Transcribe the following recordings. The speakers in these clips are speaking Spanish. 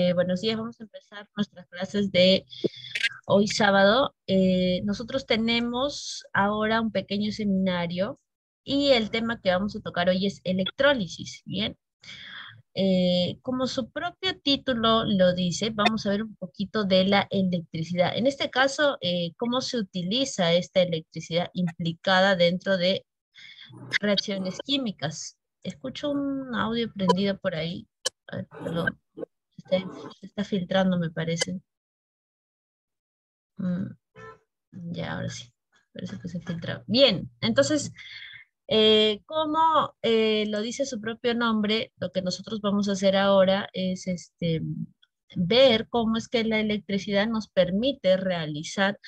Eh, buenos días, vamos a empezar nuestras clases de hoy sábado. Eh, nosotros tenemos ahora un pequeño seminario y el tema que vamos a tocar hoy es electrólisis, ¿bien? Eh, como su propio título lo dice, vamos a ver un poquito de la electricidad. En este caso, cómo se utiliza esta electricidad implicada dentro de reacciones químicas. Escucho un audio prendido por ahí. perdón se está filtrando, me parece. Mm, ya, ahora sí. Parece que se filtra. Bien, entonces, eh, como eh, lo dice su propio nombre, lo que nosotros vamos a hacer ahora es este, ver cómo es que la electricidad nos permite realizar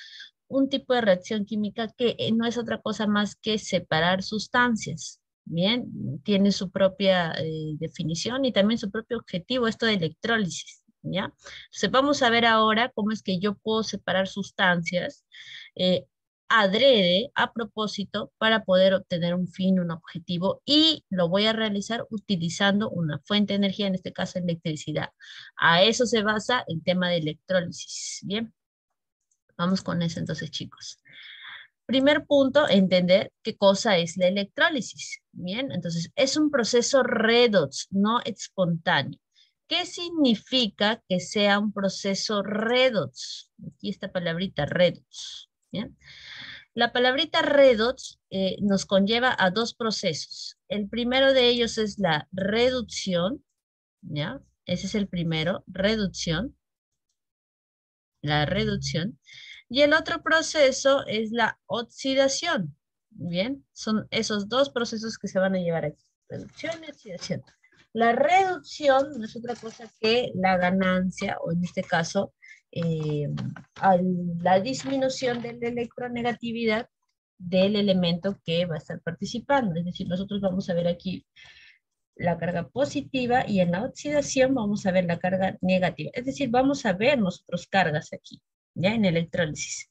un tipo de reacción química que eh, no es otra cosa más que separar sustancias. Bien, tiene su propia eh, definición y también su propio objetivo, esto de electrólisis. ¿ya? Entonces vamos a ver ahora cómo es que yo puedo separar sustancias eh, adrede, a propósito, para poder obtener un fin, un objetivo, y lo voy a realizar utilizando una fuente de energía, en este caso electricidad. A eso se basa el tema de electrólisis. Bien, vamos con eso entonces, chicos. Primer punto, entender qué cosa es la electrólisis. Bien, entonces es un proceso redox, no espontáneo. ¿Qué significa que sea un proceso redox? Aquí esta palabrita redox. La palabrita redox eh, nos conlleva a dos procesos. El primero de ellos es la reducción, ¿ya? Ese es el primero, reducción. La reducción. Y el otro proceso es la oxidación. Bien, son esos dos procesos que se van a llevar aquí. Reducción y oxidación. La reducción no es otra cosa que la ganancia, o en este caso, eh, la disminución de la electronegatividad del elemento que va a estar participando. Es decir, nosotros vamos a ver aquí la carga positiva y en la oxidación vamos a ver la carga negativa. Es decir, vamos a ver nosotros cargas aquí. En electrólisis.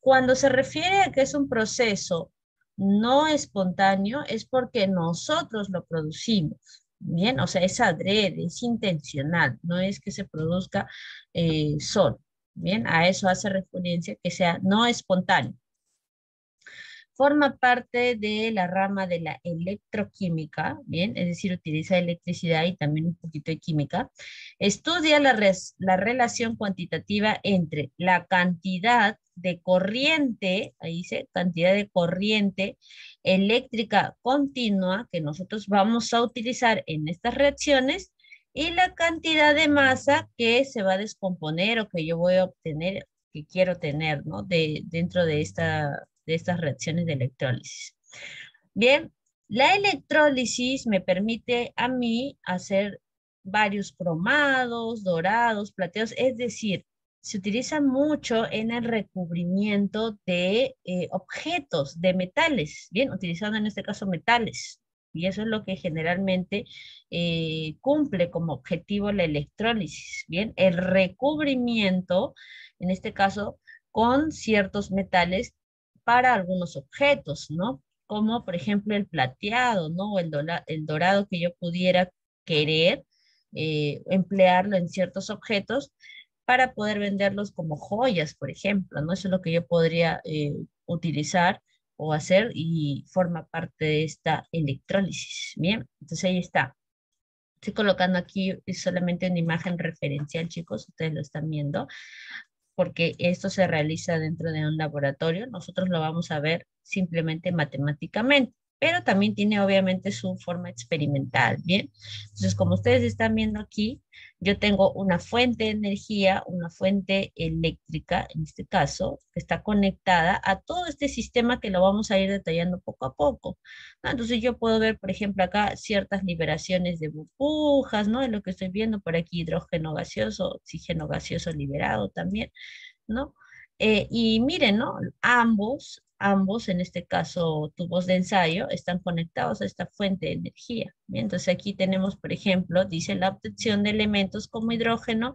Cuando se refiere a que es un proceso no espontáneo, es porque nosotros lo producimos. Bien, o sea, es adrede, es intencional, no es que se produzca eh, solo. Bien, a eso hace referencia que sea no espontáneo forma parte de la rama de la electroquímica, ¿bien? Es decir, utiliza electricidad y también un poquito de química. Estudia la, la relación cuantitativa entre la cantidad de corriente, ahí dice, cantidad de corriente eléctrica continua que nosotros vamos a utilizar en estas reacciones y la cantidad de masa que se va a descomponer o que yo voy a obtener, que quiero tener, ¿no? De, dentro de esta de estas reacciones de electrólisis. Bien, la electrólisis me permite a mí hacer varios cromados, dorados, plateados, es decir, se utiliza mucho en el recubrimiento de eh, objetos, de metales, bien, utilizando en este caso metales. Y eso es lo que generalmente eh, cumple como objetivo la electrólisis, bien, el recubrimiento, en este caso, con ciertos metales para algunos objetos, ¿no? Como por ejemplo el plateado, ¿no? O el, el dorado que yo pudiera querer eh, emplearlo en ciertos objetos para poder venderlos como joyas, por ejemplo, ¿no? Eso es lo que yo podría eh, utilizar o hacer y forma parte de esta electrólisis. Bien, entonces ahí está. Estoy colocando aquí solamente una imagen referencial, chicos, ustedes lo están viendo porque esto se realiza dentro de un laboratorio, nosotros lo vamos a ver simplemente matemáticamente, pero también tiene obviamente su forma experimental, ¿bien? Entonces, como ustedes están viendo aquí, yo tengo una fuente de energía, una fuente eléctrica, en este caso, que está conectada a todo este sistema que lo vamos a ir detallando poco a poco. Entonces yo puedo ver, por ejemplo, acá ciertas liberaciones de burbujas, ¿no? En lo que estoy viendo por aquí, hidrógeno gaseoso, oxígeno gaseoso liberado también, ¿no? Eh, y miren, ¿no? Ambos, ambos, en este caso tubos de ensayo, están conectados a esta fuente de energía. Entonces aquí tenemos, por ejemplo, dice la obtención de elementos como hidrógeno,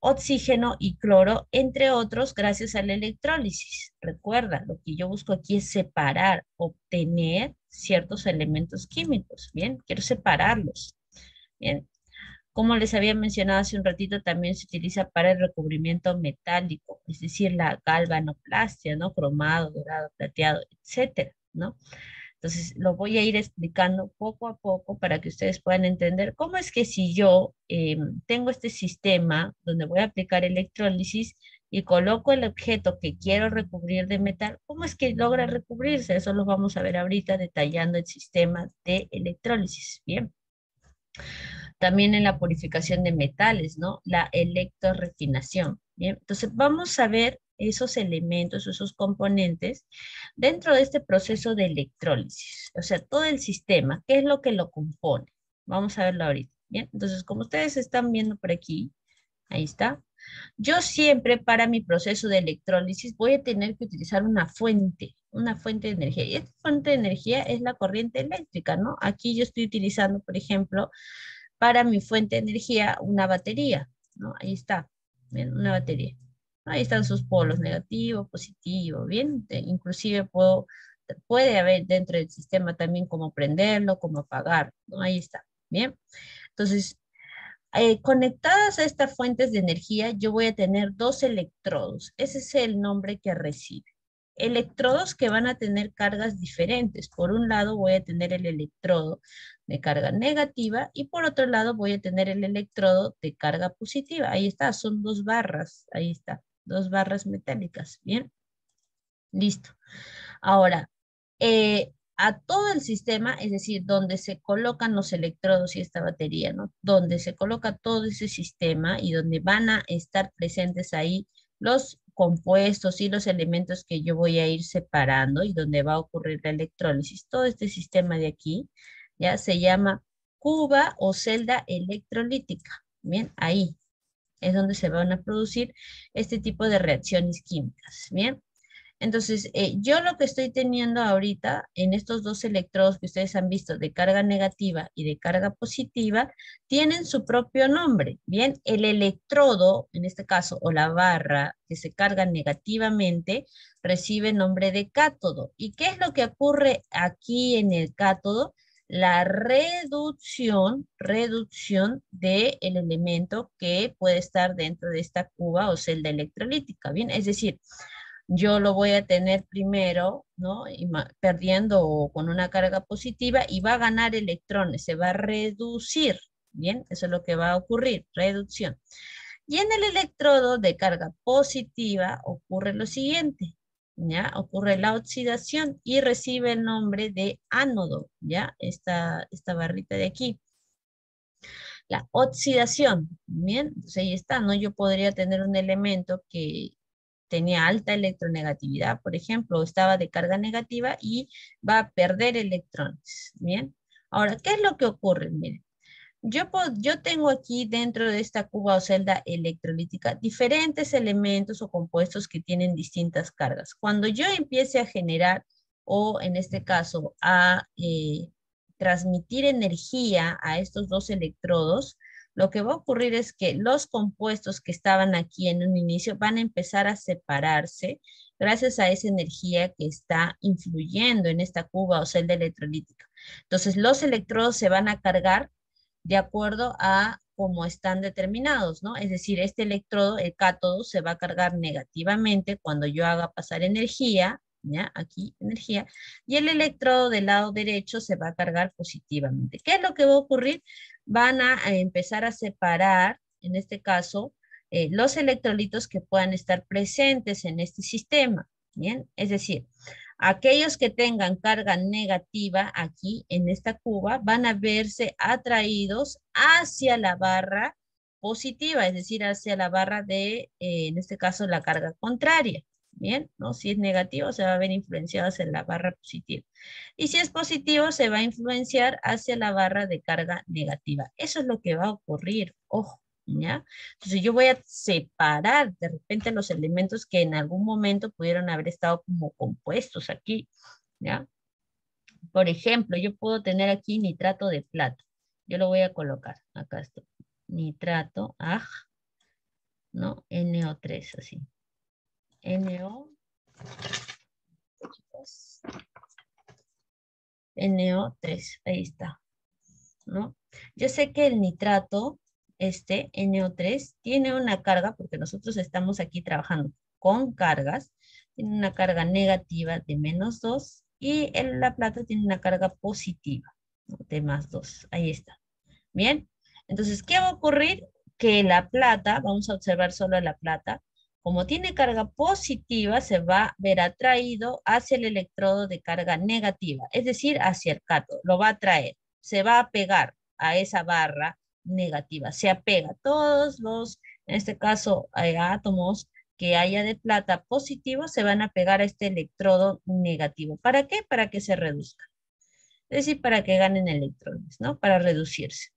oxígeno y cloro, entre otros, gracias a la electrólisis. Recuerda, lo que yo busco aquí es separar, obtener ciertos elementos químicos. Bien, quiero separarlos. Bien, Como les había mencionado hace un ratito, también se utiliza para el recubrimiento metálico, es decir, la galvanoplastia, ¿no? Cromado, dorado, plateado, etcétera, ¿no? Entonces, lo voy a ir explicando poco a poco para que ustedes puedan entender cómo es que si yo eh, tengo este sistema donde voy a aplicar electrólisis y coloco el objeto que quiero recubrir de metal, ¿cómo es que logra recubrirse? Eso lo vamos a ver ahorita detallando el sistema de electrólisis. Bien. También en la purificación de metales, ¿no? La electrorefinación. Bien. Entonces, vamos a ver esos elementos, esos componentes dentro de este proceso de electrólisis. O sea, todo el sistema, ¿qué es lo que lo compone? Vamos a verlo ahorita. Bien, entonces como ustedes están viendo por aquí, ahí está. Yo siempre para mi proceso de electrólisis voy a tener que utilizar una fuente, una fuente de energía. Y esta fuente de energía es la corriente eléctrica, ¿no? Aquí yo estoy utilizando, por ejemplo, para mi fuente de energía una batería, ¿no? Ahí está, una batería. Ahí están sus polos, negativo, positivo, ¿bien? inclusive puedo, puede haber dentro del sistema también cómo prenderlo, cómo apagar, ¿no? Ahí está, ¿bien? Entonces, eh, conectadas a estas fuentes de energía, yo voy a tener dos electrodos. Ese es el nombre que recibe. Electrodos que van a tener cargas diferentes. Por un lado voy a tener el electrodo de carga negativa y por otro lado voy a tener el electrodo de carga positiva. Ahí está, son dos barras. Ahí está dos barras metálicas, ¿bien? Listo. Ahora, eh, a todo el sistema, es decir, donde se colocan los electrodos y esta batería, ¿no? Donde se coloca todo ese sistema y donde van a estar presentes ahí los compuestos y los elementos que yo voy a ir separando y donde va a ocurrir la electrólisis. Todo este sistema de aquí ya se llama cuba o celda electrolítica. Bien, ahí, es donde se van a producir este tipo de reacciones químicas, ¿bien? Entonces, eh, yo lo que estoy teniendo ahorita en estos dos electrodos que ustedes han visto de carga negativa y de carga positiva, tienen su propio nombre, ¿bien? El electrodo, en este caso, o la barra que se carga negativamente, recibe nombre de cátodo. ¿Y qué es lo que ocurre aquí en el cátodo? la reducción, reducción del elemento que puede estar dentro de esta cuba o celda electrolítica, ¿bien? Es decir, yo lo voy a tener primero, ¿no? Perdiendo con una carga positiva y va a ganar electrones, se va a reducir, ¿bien? Eso es lo que va a ocurrir, reducción. Y en el electrodo de carga positiva ocurre lo siguiente, ¿ya? Ocurre la oxidación y recibe el nombre de ánodo, ¿ya? Esta, esta barrita de aquí. La oxidación, ¿bien? Entonces ahí está, ¿no? Yo podría tener un elemento que tenía alta electronegatividad, por ejemplo, estaba de carga negativa y va a perder electrones, ¿bien? Ahora, ¿qué es lo que ocurre? Miren, yo, yo tengo aquí dentro de esta cuba o celda electrolítica diferentes elementos o compuestos que tienen distintas cargas. Cuando yo empiece a generar, o en este caso a eh, transmitir energía a estos dos electrodos, lo que va a ocurrir es que los compuestos que estaban aquí en un inicio van a empezar a separarse gracias a esa energía que está influyendo en esta cuba o celda electrolítica. Entonces, los electrodos se van a cargar de acuerdo a cómo están determinados, ¿no? Es decir, este electrodo, el cátodo, se va a cargar negativamente cuando yo haga pasar energía, ¿ya? Aquí, energía, y el electrodo del lado derecho se va a cargar positivamente. ¿Qué es lo que va a ocurrir? Van a, empezar a separar, en este caso, eh, los electrolitos que puedan estar presentes en este sistema, ¿bien? Es decir, Aquellos que tengan carga negativa aquí en esta cuba van a verse atraídos hacia la barra positiva, es decir, hacia la barra de, eh, en este caso, la carga contraria. Bien, ¿no? Si es negativo, se va a ver influenciado hacia la barra positiva. Y si es positivo, se va a influenciar hacia la barra de carga negativa. Eso es lo que va a ocurrir. Ojo. ¿ya? Entonces yo voy a separar de repente los elementos que en algún momento pudieron haber estado como compuestos aquí, ¿ya? Por ejemplo, yo puedo tener aquí nitrato de plata. Yo lo voy a colocar, acá está, nitrato, ah, ¿no? NO3, así. NO, NO3, ahí está, ¿no? Yo sé que el nitrato este NO3 tiene una carga, porque nosotros estamos aquí trabajando con cargas, tiene una carga negativa de menos 2 y la plata tiene una carga positiva de más 2. Ahí está. Bien, entonces, ¿qué va a ocurrir? Que la plata, vamos a observar solo la plata, como tiene carga positiva, se va a ver atraído hacia el electrodo de carga negativa, es decir, hacia el cátodo. Lo va a atraer, se va a pegar a esa barra negativa, se apega. Todos los, en este caso, átomos que haya de plata positivo se van a pegar a este electrodo negativo. ¿Para qué? Para que se reduzca. Es decir, para que ganen electrones, ¿no? Para reducirse.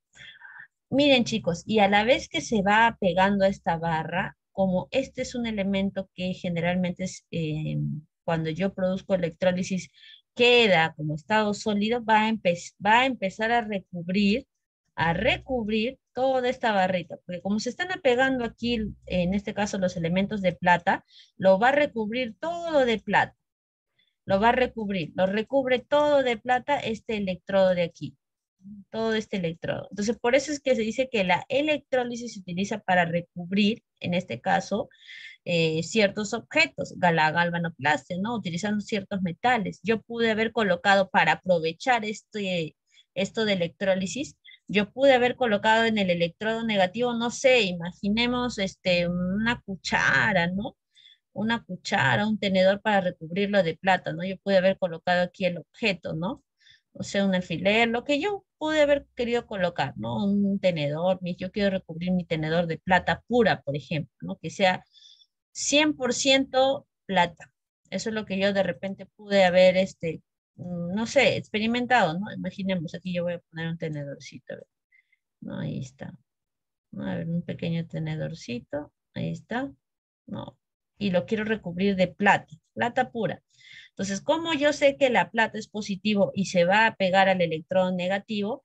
Miren chicos, y a la vez que se va pegando a esta barra, como este es un elemento que generalmente es, eh, cuando yo produzco electrólisis, queda como estado sólido, va a, va a empezar a recubrir a recubrir toda esta barrita, porque como se están apegando aquí, en este caso los elementos de plata, lo va a recubrir todo de plata, lo va a recubrir, lo recubre todo de plata este electrodo de aquí, todo este electrodo. Entonces, por eso es que se dice que la electrólisis se utiliza para recubrir, en este caso, eh, ciertos objetos, la ¿no? Utilizando ciertos metales. Yo pude haber colocado para aprovechar este, esto de electrólisis, yo pude haber colocado en el electrodo negativo, no sé, imaginemos este, una cuchara, ¿no? Una cuchara, un tenedor para recubrirlo de plata, ¿no? Yo pude haber colocado aquí el objeto, ¿no? O sea, un alfiler, lo que yo pude haber querido colocar, ¿no? Un tenedor, yo quiero recubrir mi tenedor de plata pura, por ejemplo, ¿no? Que sea 100% plata. Eso es lo que yo de repente pude haber este, Mm, no sé, experimentado, ¿no? Imaginemos, aquí yo voy a poner un tenedorcito. ¿no? Ahí está. A ver, un pequeño tenedorcito, ahí está, ¿no? Y lo quiero recubrir de plata, plata pura. Entonces, como yo sé que la plata es positivo y se va a pegar al electrón negativo,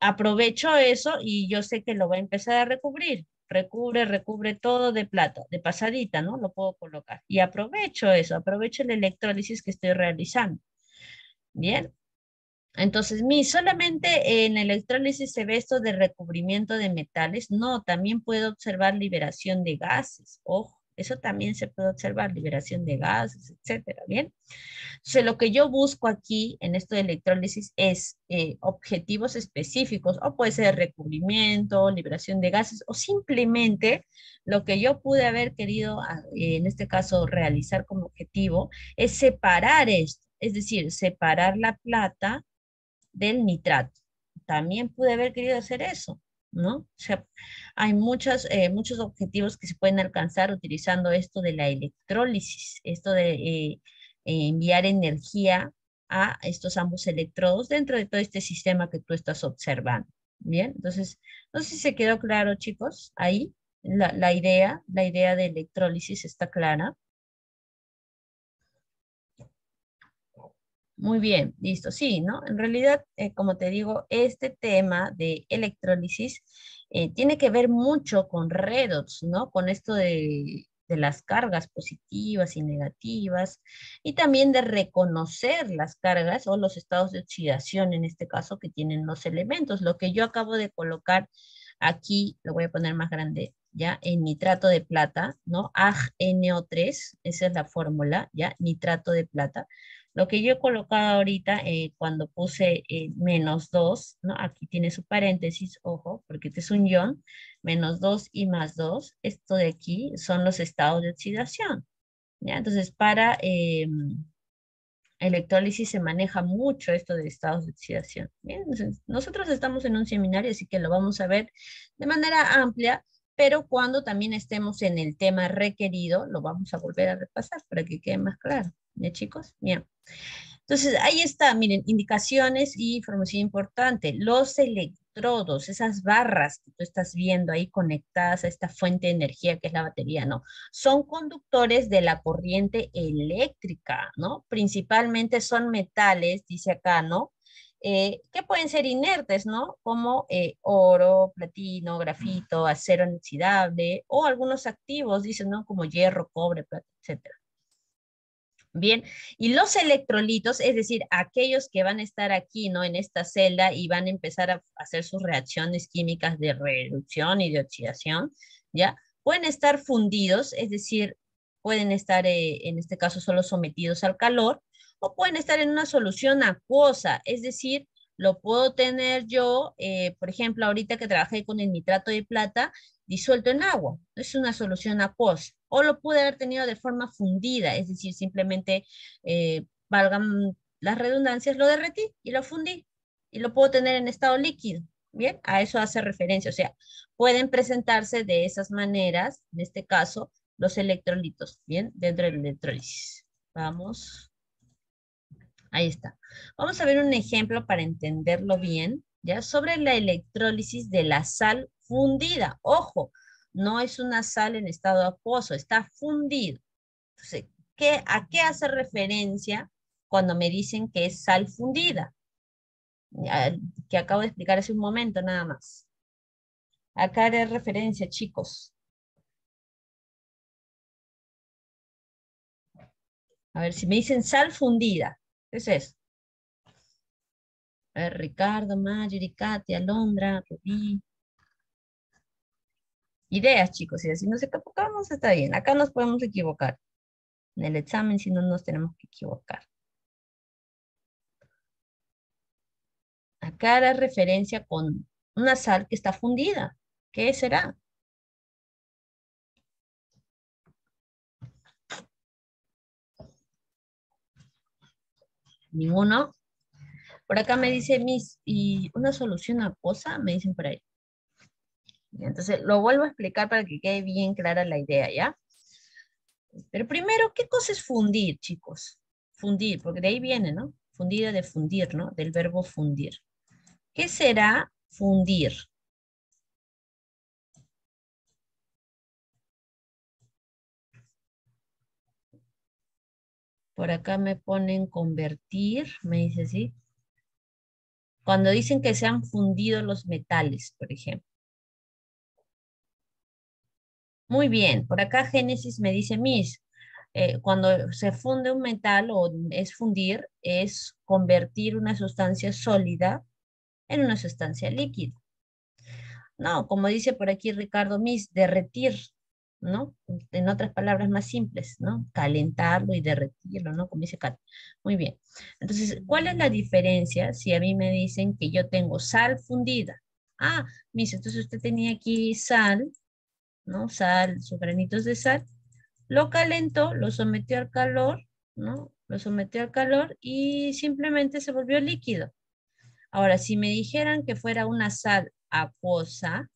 aprovecho eso y yo sé que lo va a empezar a recubrir. Recubre, recubre todo de plata, de pasadita, ¿no? Lo puedo colocar. Y aprovecho eso, aprovecho el electrólisis que estoy realizando. Bien. Entonces, mi, solamente en electrólisis se ve esto de recubrimiento de metales. No, también puedo observar liberación de gases. Ojo, eso también se puede observar, liberación de gases, etcétera. Bien. Entonces, lo que yo busco aquí en esto de electrólisis es eh, objetivos específicos, o puede ser recubrimiento, liberación de gases, o simplemente lo que yo pude haber querido, ah, en este caso, realizar como objetivo, es separar esto es decir, separar la plata del nitrato. También pude haber querido hacer eso, ¿no? O sea, hay muchos, eh, muchos objetivos que se pueden alcanzar utilizando esto de la electrólisis, esto de eh, enviar energía a estos ambos electrodos dentro de todo este sistema que tú estás observando. Bien, entonces, no sé si se quedó claro, chicos, ahí la, la idea, la idea de electrólisis está clara. Muy bien, listo. Sí, ¿no? En realidad, eh, como te digo, este tema de electrólisis eh, tiene que ver mucho con redox, ¿no? Con esto de, de las cargas positivas y negativas, y también de reconocer las cargas o los estados de oxidación, en este caso, que tienen los elementos. Lo que yo acabo de colocar aquí, lo voy a poner más grande, ya, en nitrato de plata, ¿no? AgNO3, esa es la fórmula, ya, nitrato de plata. Lo que yo he colocado ahorita, eh, cuando puse eh, menos 2, ¿no? aquí tiene su paréntesis, ojo, porque este es un ion, menos 2 y más 2, esto de aquí son los estados de oxidación. ¿ya? Entonces, para em, electrólisis se maneja mucho esto de estados de oxidación. Nosotros estamos en un seminario, así que lo vamos a ver de manera amplia, pero cuando también estemos en el tema requerido, lo vamos a volver a repasar para que quede más claro. ¿Ya chicos? Bien. Entonces, ahí está, miren, indicaciones y información importante. Los electrodos, esas barras que tú estás viendo ahí conectadas a esta fuente de energía que es la batería, ¿no? Son conductores de la corriente eléctrica, ¿no? Principalmente son metales, dice acá, ¿no? Eh, que pueden ser inertes, ¿no? Como eh, oro, platino, grafito, acero inoxidable, o algunos activos, dicen, ¿no? Como hierro, cobre, plata, etcétera. Bien, y los electrolitos, es decir, aquellos que van a estar aquí, ¿no? En esta celda y van a empezar a hacer sus reacciones químicas de reducción y de oxidación, ¿ya? Pueden estar fundidos, es decir, pueden estar, eh, en este caso, solo sometidos al calor, o pueden estar en una solución acuosa, es decir, lo puedo tener yo, eh, por ejemplo, ahorita que trabajé con el nitrato de plata, disuelto en agua, es una solución acuosa o lo pude haber tenido de forma fundida, es decir, simplemente, eh, valgan las redundancias, lo derretí y lo fundí y lo puedo tener en estado líquido. Bien, a eso hace referencia, o sea, pueden presentarse de esas maneras, en este caso, los electrolitos, bien, dentro del electrólisis. Vamos. Ahí está. Vamos a ver un ejemplo para entenderlo bien, ¿ya? Sobre la electrólisis de la sal fundida. Ojo, no es una sal en estado acuoso, está fundido. Entonces, ¿qué, ¿a qué hace referencia cuando me dicen que es sal fundida? Que acabo de explicar hace un momento nada más. Acá haré referencia, chicos. A ver, si me dicen sal fundida, A ver, Ricardo, Mayuri, Katia, Alondra, Rubí. Ideas, chicos, así nos equivocamos, está bien. Acá nos podemos equivocar. En el examen, si no nos tenemos que equivocar. Acá hará referencia con una sal que está fundida. ¿Qué será? Ninguno. Por acá me dice mis, y una solución acuosa, me dicen por ahí. Entonces, lo vuelvo a explicar para que quede bien clara la idea, ¿ya? Pero primero, ¿qué cosa es fundir, chicos? Fundir, porque de ahí viene, ¿no? Fundida de fundir, ¿no? Del verbo fundir. ¿Qué será fundir? Por acá me ponen convertir, me dice así. Cuando dicen que se han fundido los metales, por ejemplo. Muy bien, por acá Génesis me dice, Miss, eh, cuando se funde un metal o es fundir, es convertir una sustancia sólida en una sustancia líquida. No, como dice por aquí Ricardo Miss, derretir, ¿no? En otras palabras más simples, ¿no? Calentarlo y derretirlo, ¿no? Como dice Kat. Muy bien. Entonces, ¿cuál es la diferencia si a mí me dicen que yo tengo sal fundida? Ah, Miss, entonces usted tenía aquí sal ¿no? Sal, sus granitos de sal. Lo calentó, lo sometió al calor, ¿no? Lo sometió al calor y simplemente se volvió líquido. Ahora, si me dijeran que fuera una sal acuosa,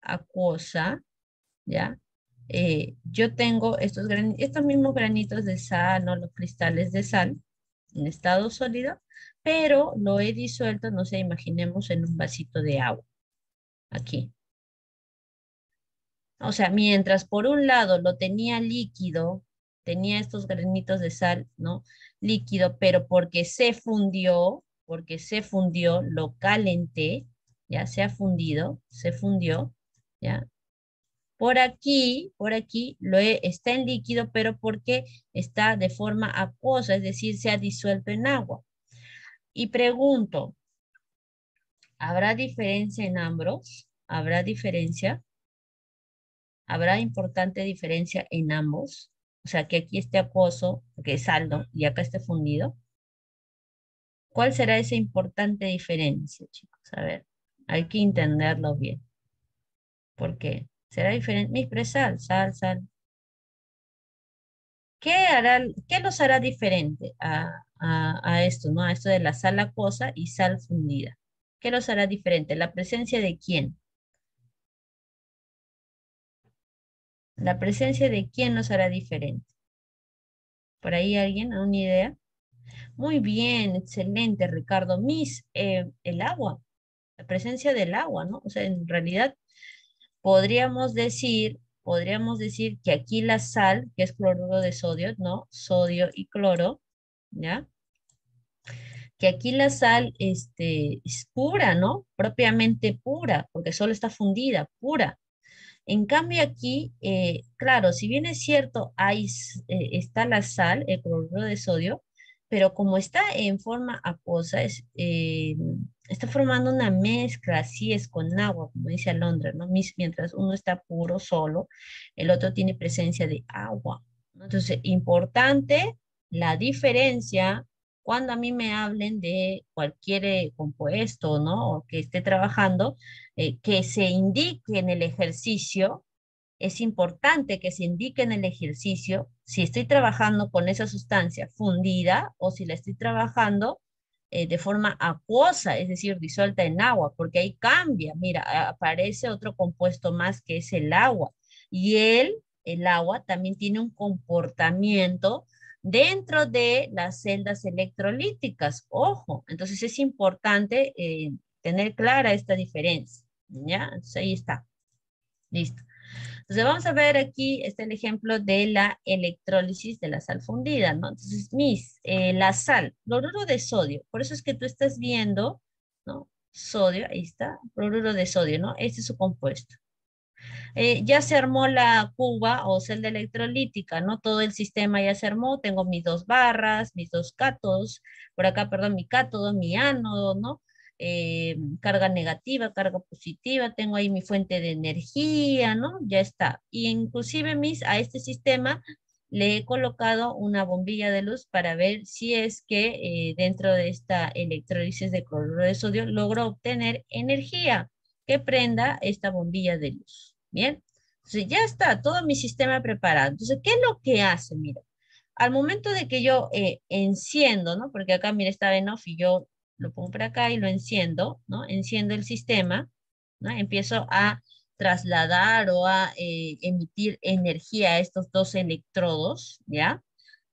acuosa, ¿ya? Eh, yo tengo estos, estos mismos granitos de sal, ¿no? Los cristales de sal en estado sólido, pero lo he disuelto, no sé, imaginemos en un vasito de agua. Aquí, o sea, mientras por un lado lo tenía líquido, tenía estos granitos de sal, ¿no? Líquido, pero porque se fundió, porque se fundió, lo calenté, ya se ha fundido, se fundió, ya. Por aquí, por aquí, lo está en líquido, pero porque está de forma acuosa, es decir, se ha disuelto en agua. Y pregunto, ¿habrá diferencia en ambos? ¿Habrá diferencia? ¿Habrá importante diferencia en ambos? O sea, que aquí esté acuoso, que es saldo, y acá esté fundido. ¿Cuál será esa importante diferencia, chicos? A ver, hay que entenderlo bien. ¿Por qué? ¿Será diferente? Mi sal, sal, sal. ¿Qué, hará, qué los hará diferente a, a esto, no? A esto de la sal acuosa y sal fundida. ¿Qué los hará diferente? ¿La presencia de quién? La presencia de quién nos hará diferente. ¿Por ahí alguien? ¿Una idea? Muy bien, excelente, Ricardo. Miss, eh, el agua, la presencia del agua, ¿no? O sea, en realidad podríamos decir, podríamos decir que aquí la sal, que es cloruro de sodio, ¿no? Sodio y cloro, ¿ya? Que aquí la sal este, es pura, ¿no? Propiamente pura, porque solo está fundida, pura. En cambio aquí, eh, claro, si bien es cierto, ahí está la sal, el cloruro de sodio, pero como está en forma acuosa, es, está formando una mezcla, así es con agua, como dice Alondra, ¿no? Mientras uno está puro solo, el otro tiene presencia de agua. Entonces, importante la diferencia cuando a mí me hablen de cualquier eh, compuesto, ¿no? O que esté trabajando, eh, que se indique en el ejercicio, es importante que se indique en el ejercicio si estoy trabajando con esa sustancia fundida o si la estoy trabajando eh, de forma acuosa, es decir, disuelta en agua, porque ahí cambia. Mira, aparece otro compuesto más que es el agua. Y el agua, también tiene un comportamiento dentro de las celdas electrolíticas. Ojo, entonces es importante eh, tener clara esta diferencia. ¿Ya? Entonces ahí está. Listo. Entonces vamos a ver aquí, este el ejemplo de la electrólisis de la sal fundida, ¿no? Entonces, mis, eh, la sal, cloruro de sodio, por eso es que tú estás viendo, ¿no? Sodio, ahí está, cloruro de sodio, ¿no? Este es su compuesto. Eh, ya se armó la cuba o celda electrolítica, ¿no? Todo el sistema ya se armó, tengo mis dos barras, mis dos cátodos, por acá, perdón, mi cátodo, mi ánodo, ¿no? Eh, carga negativa, carga positiva, tengo ahí mi fuente de energía, ¿no? Ya está. Y inclusive mis, a este sistema le he colocado una bombilla de luz para ver si es que eh, dentro de esta electrólisis de cloruro de sodio logro obtener energía que prenda esta bombilla de luz. Bien, entonces ya está todo mi sistema preparado. Entonces, ¿qué es lo que hace? Mira, al momento de que yo eh, enciendo, ¿no? Porque acá, mira, está en off y yo lo pongo por acá y lo enciendo, ¿no? Enciendo el sistema, ¿no? Empiezo a trasladar o a eh, emitir energía a estos dos electrodos, ¿ya?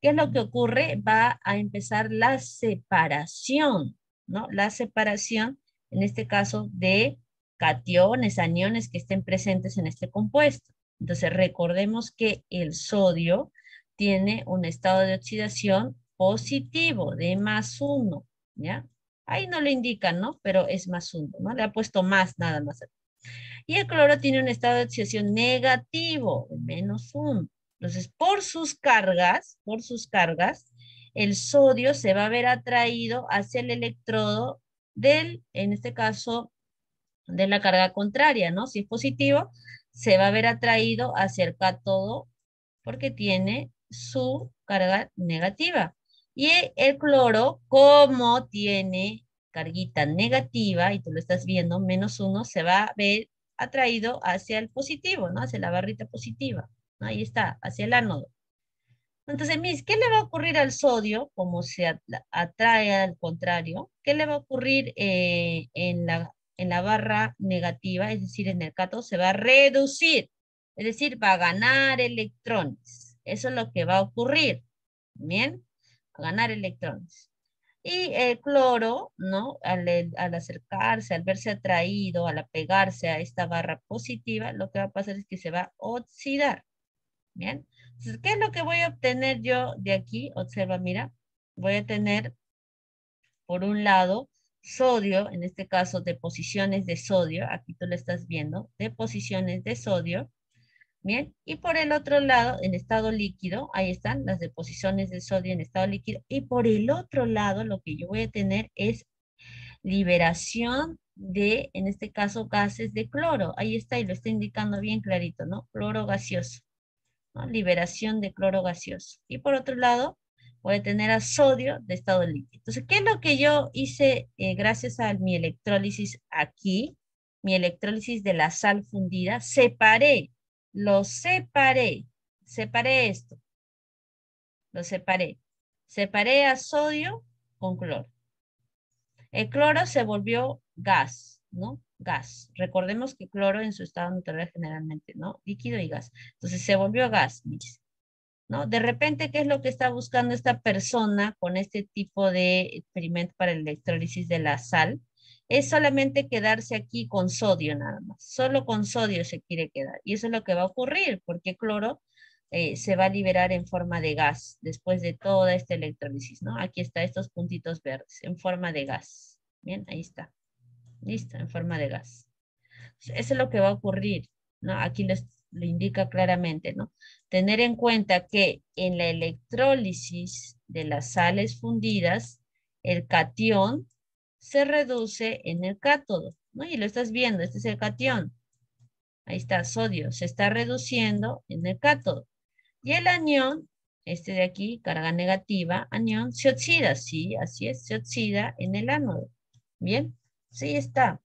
¿Qué es lo que ocurre? Va a empezar la separación, ¿no? La separación, en este caso, de cationes, aniones que estén presentes en este compuesto. Entonces, recordemos que el sodio tiene un estado de oxidación positivo de más uno, ¿ya? Ahí no lo indican, ¿no? Pero es más uno, ¿no? Le ha puesto más nada más. Y el cloro tiene un estado de oxidación negativo, menos uno. Entonces, por sus cargas, por sus cargas, el sodio se va a ver atraído hacia el electrodo del, en este caso, de la carga contraria, ¿no? Si es positivo, se va a ver atraído hacia el cátodo porque tiene su carga negativa. Y el cloro, como tiene carguita negativa, y tú lo estás viendo, menos uno, se va a ver atraído hacia el positivo, ¿no? Hacia la barrita positiva. Ahí está, hacia el ánodo. Entonces, mis, ¿qué le va a ocurrir al sodio? Como se atrae al contrario, ¿qué le va a ocurrir eh, en, la, en la barra negativa, es decir, en el cátodo, se va a reducir, es decir, va a ganar electrones. Eso es lo que va a ocurrir. Bien ganar electrones. Y el cloro, ¿no? Al, al, acercarse, al verse atraído, al apegarse a esta barra positiva, lo que va a pasar es que se va a oxidar. ¿Bien? Entonces, ¿qué es lo que voy a obtener yo de aquí? Observa, mira. Voy a tener, por un lado, sodio, en este caso deposiciones de sodio, aquí tú lo estás viendo, deposiciones de sodio, Bien, y por el otro lado, en estado líquido, ahí están las deposiciones de sodio en estado líquido. Y por el otro lado, lo que yo voy a tener es liberación de, en este caso, gases de cloro. Ahí está, y lo está indicando bien clarito, ¿no? Cloro gaseoso. Liberación de cloro gaseoso. Y por otro lado, voy a tener a sodio de estado líquido. Entonces, ¿qué es lo que yo hice eh, gracias a mi electrólisis aquí? Mi electrólisis de la sal fundida. Separé lo separé. Separé esto. Lo separé. Separé a sodio con cloro. El cloro se volvió gas, ¿no? Gas. Recordemos que cloro en su estado natural generalmente, ¿no? Líquido y gas. Entonces se volvió gas, ¿no? De repente, ¿qué es lo que está buscando esta persona con este tipo de experimento para el electrólisis de la sal? Es solamente quedarse aquí con sodio nada más. Solo con sodio se quiere quedar. Y eso es lo que va a ocurrir, porque cloro eh, se va a liberar en forma de gas después de toda esta electrólisis, ¿no? Aquí está estos puntitos verdes, en forma de gas. Bien, ahí está. Listo, en forma de gas. Eso es lo que va a ocurrir. ¿no? Aquí les, lo indica claramente, ¿no? Tener en cuenta que en la electrólisis de las sales fundidas, el cation se reduce en el cátodo, ¿no? Y lo estás viendo, este es el cation. Ahí está, sodio, se está reduciendo en el cátodo. Y el anión, este de aquí, carga negativa, anión, se oxida, sí, así es, se oxida en el ánodo. Bien, sí está.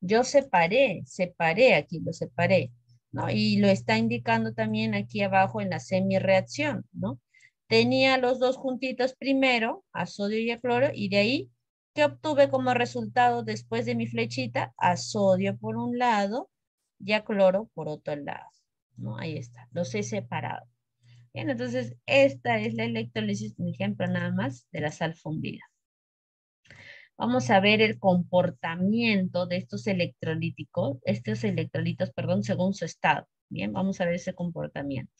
Yo separé, separé aquí, lo separé, ¿no? Y lo está indicando también aquí abajo en la semi-reacción, ¿no? Tenía los dos juntitos primero, a sodio y a cloro, y de ahí, ¿qué obtuve como resultado después de mi flechita? A sodio por un lado ya cloro por otro lado. ¿no? Ahí está, los he separado. Bien, entonces esta es la electrólisis, un ejemplo nada más, de la sal fundida. Vamos a ver el comportamiento de estos electrolíticos, estos electrolitos, perdón, según su estado. Bien, vamos a ver ese comportamiento.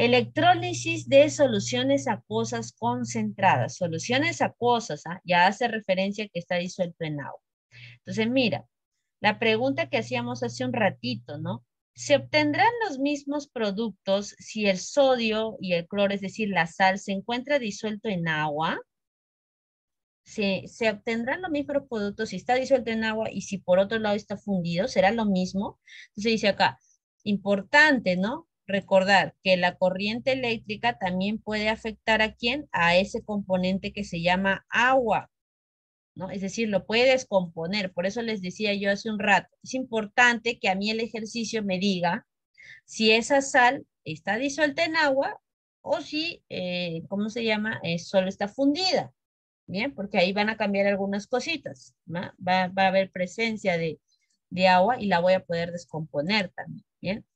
Electrólisis de soluciones acuosas concentradas. Soluciones acuosas, ¿ah? ya hace referencia que está disuelto en agua. Entonces, mira, la pregunta que hacíamos hace un ratito, ¿no? ¿Se obtendrán los mismos productos si el sodio y el cloro, es decir, la sal, se encuentra disuelto en agua? ¿Se, ¿Se, obtendrán los mismos productos si está disuelto en agua y si por otro lado está fundido? ¿Será lo mismo? Entonces dice acá, importante, ¿no? Recordar que la corriente eléctrica también puede afectar a quién? A ese componente que se llama agua. Es decir, lo puede descomponer. Por eso les decía yo hace un rato, es importante que a mí el ejercicio me diga si esa sal está disuelta en agua o si, eh, ¿cómo se llama? Eh, solo está fundida. Bien, porque ahí van a cambiar algunas cositas. Va, va a haber presencia de, de agua y la voy a poder descomponer también. Bien.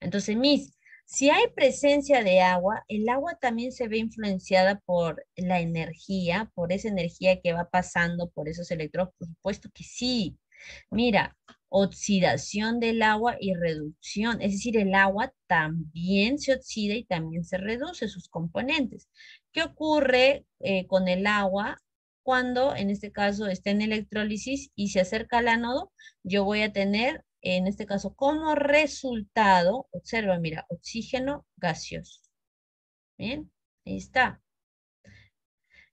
Entonces, mis, si hay presencia de agua, el agua también se ve influenciada por la energía, por esa energía que va pasando por esos electrones. Por supuesto que sí. Mira, oxidación del agua y reducción. Es decir, el agua también se oxida y también se reduce sus componentes. ¿Qué ocurre eh, con el agua? Cuando en este caso está en electrólisis y se acerca al ánodo, yo voy a tener en este caso, como resultado, observa, mira, oxígeno gaseoso. Bien, ahí está.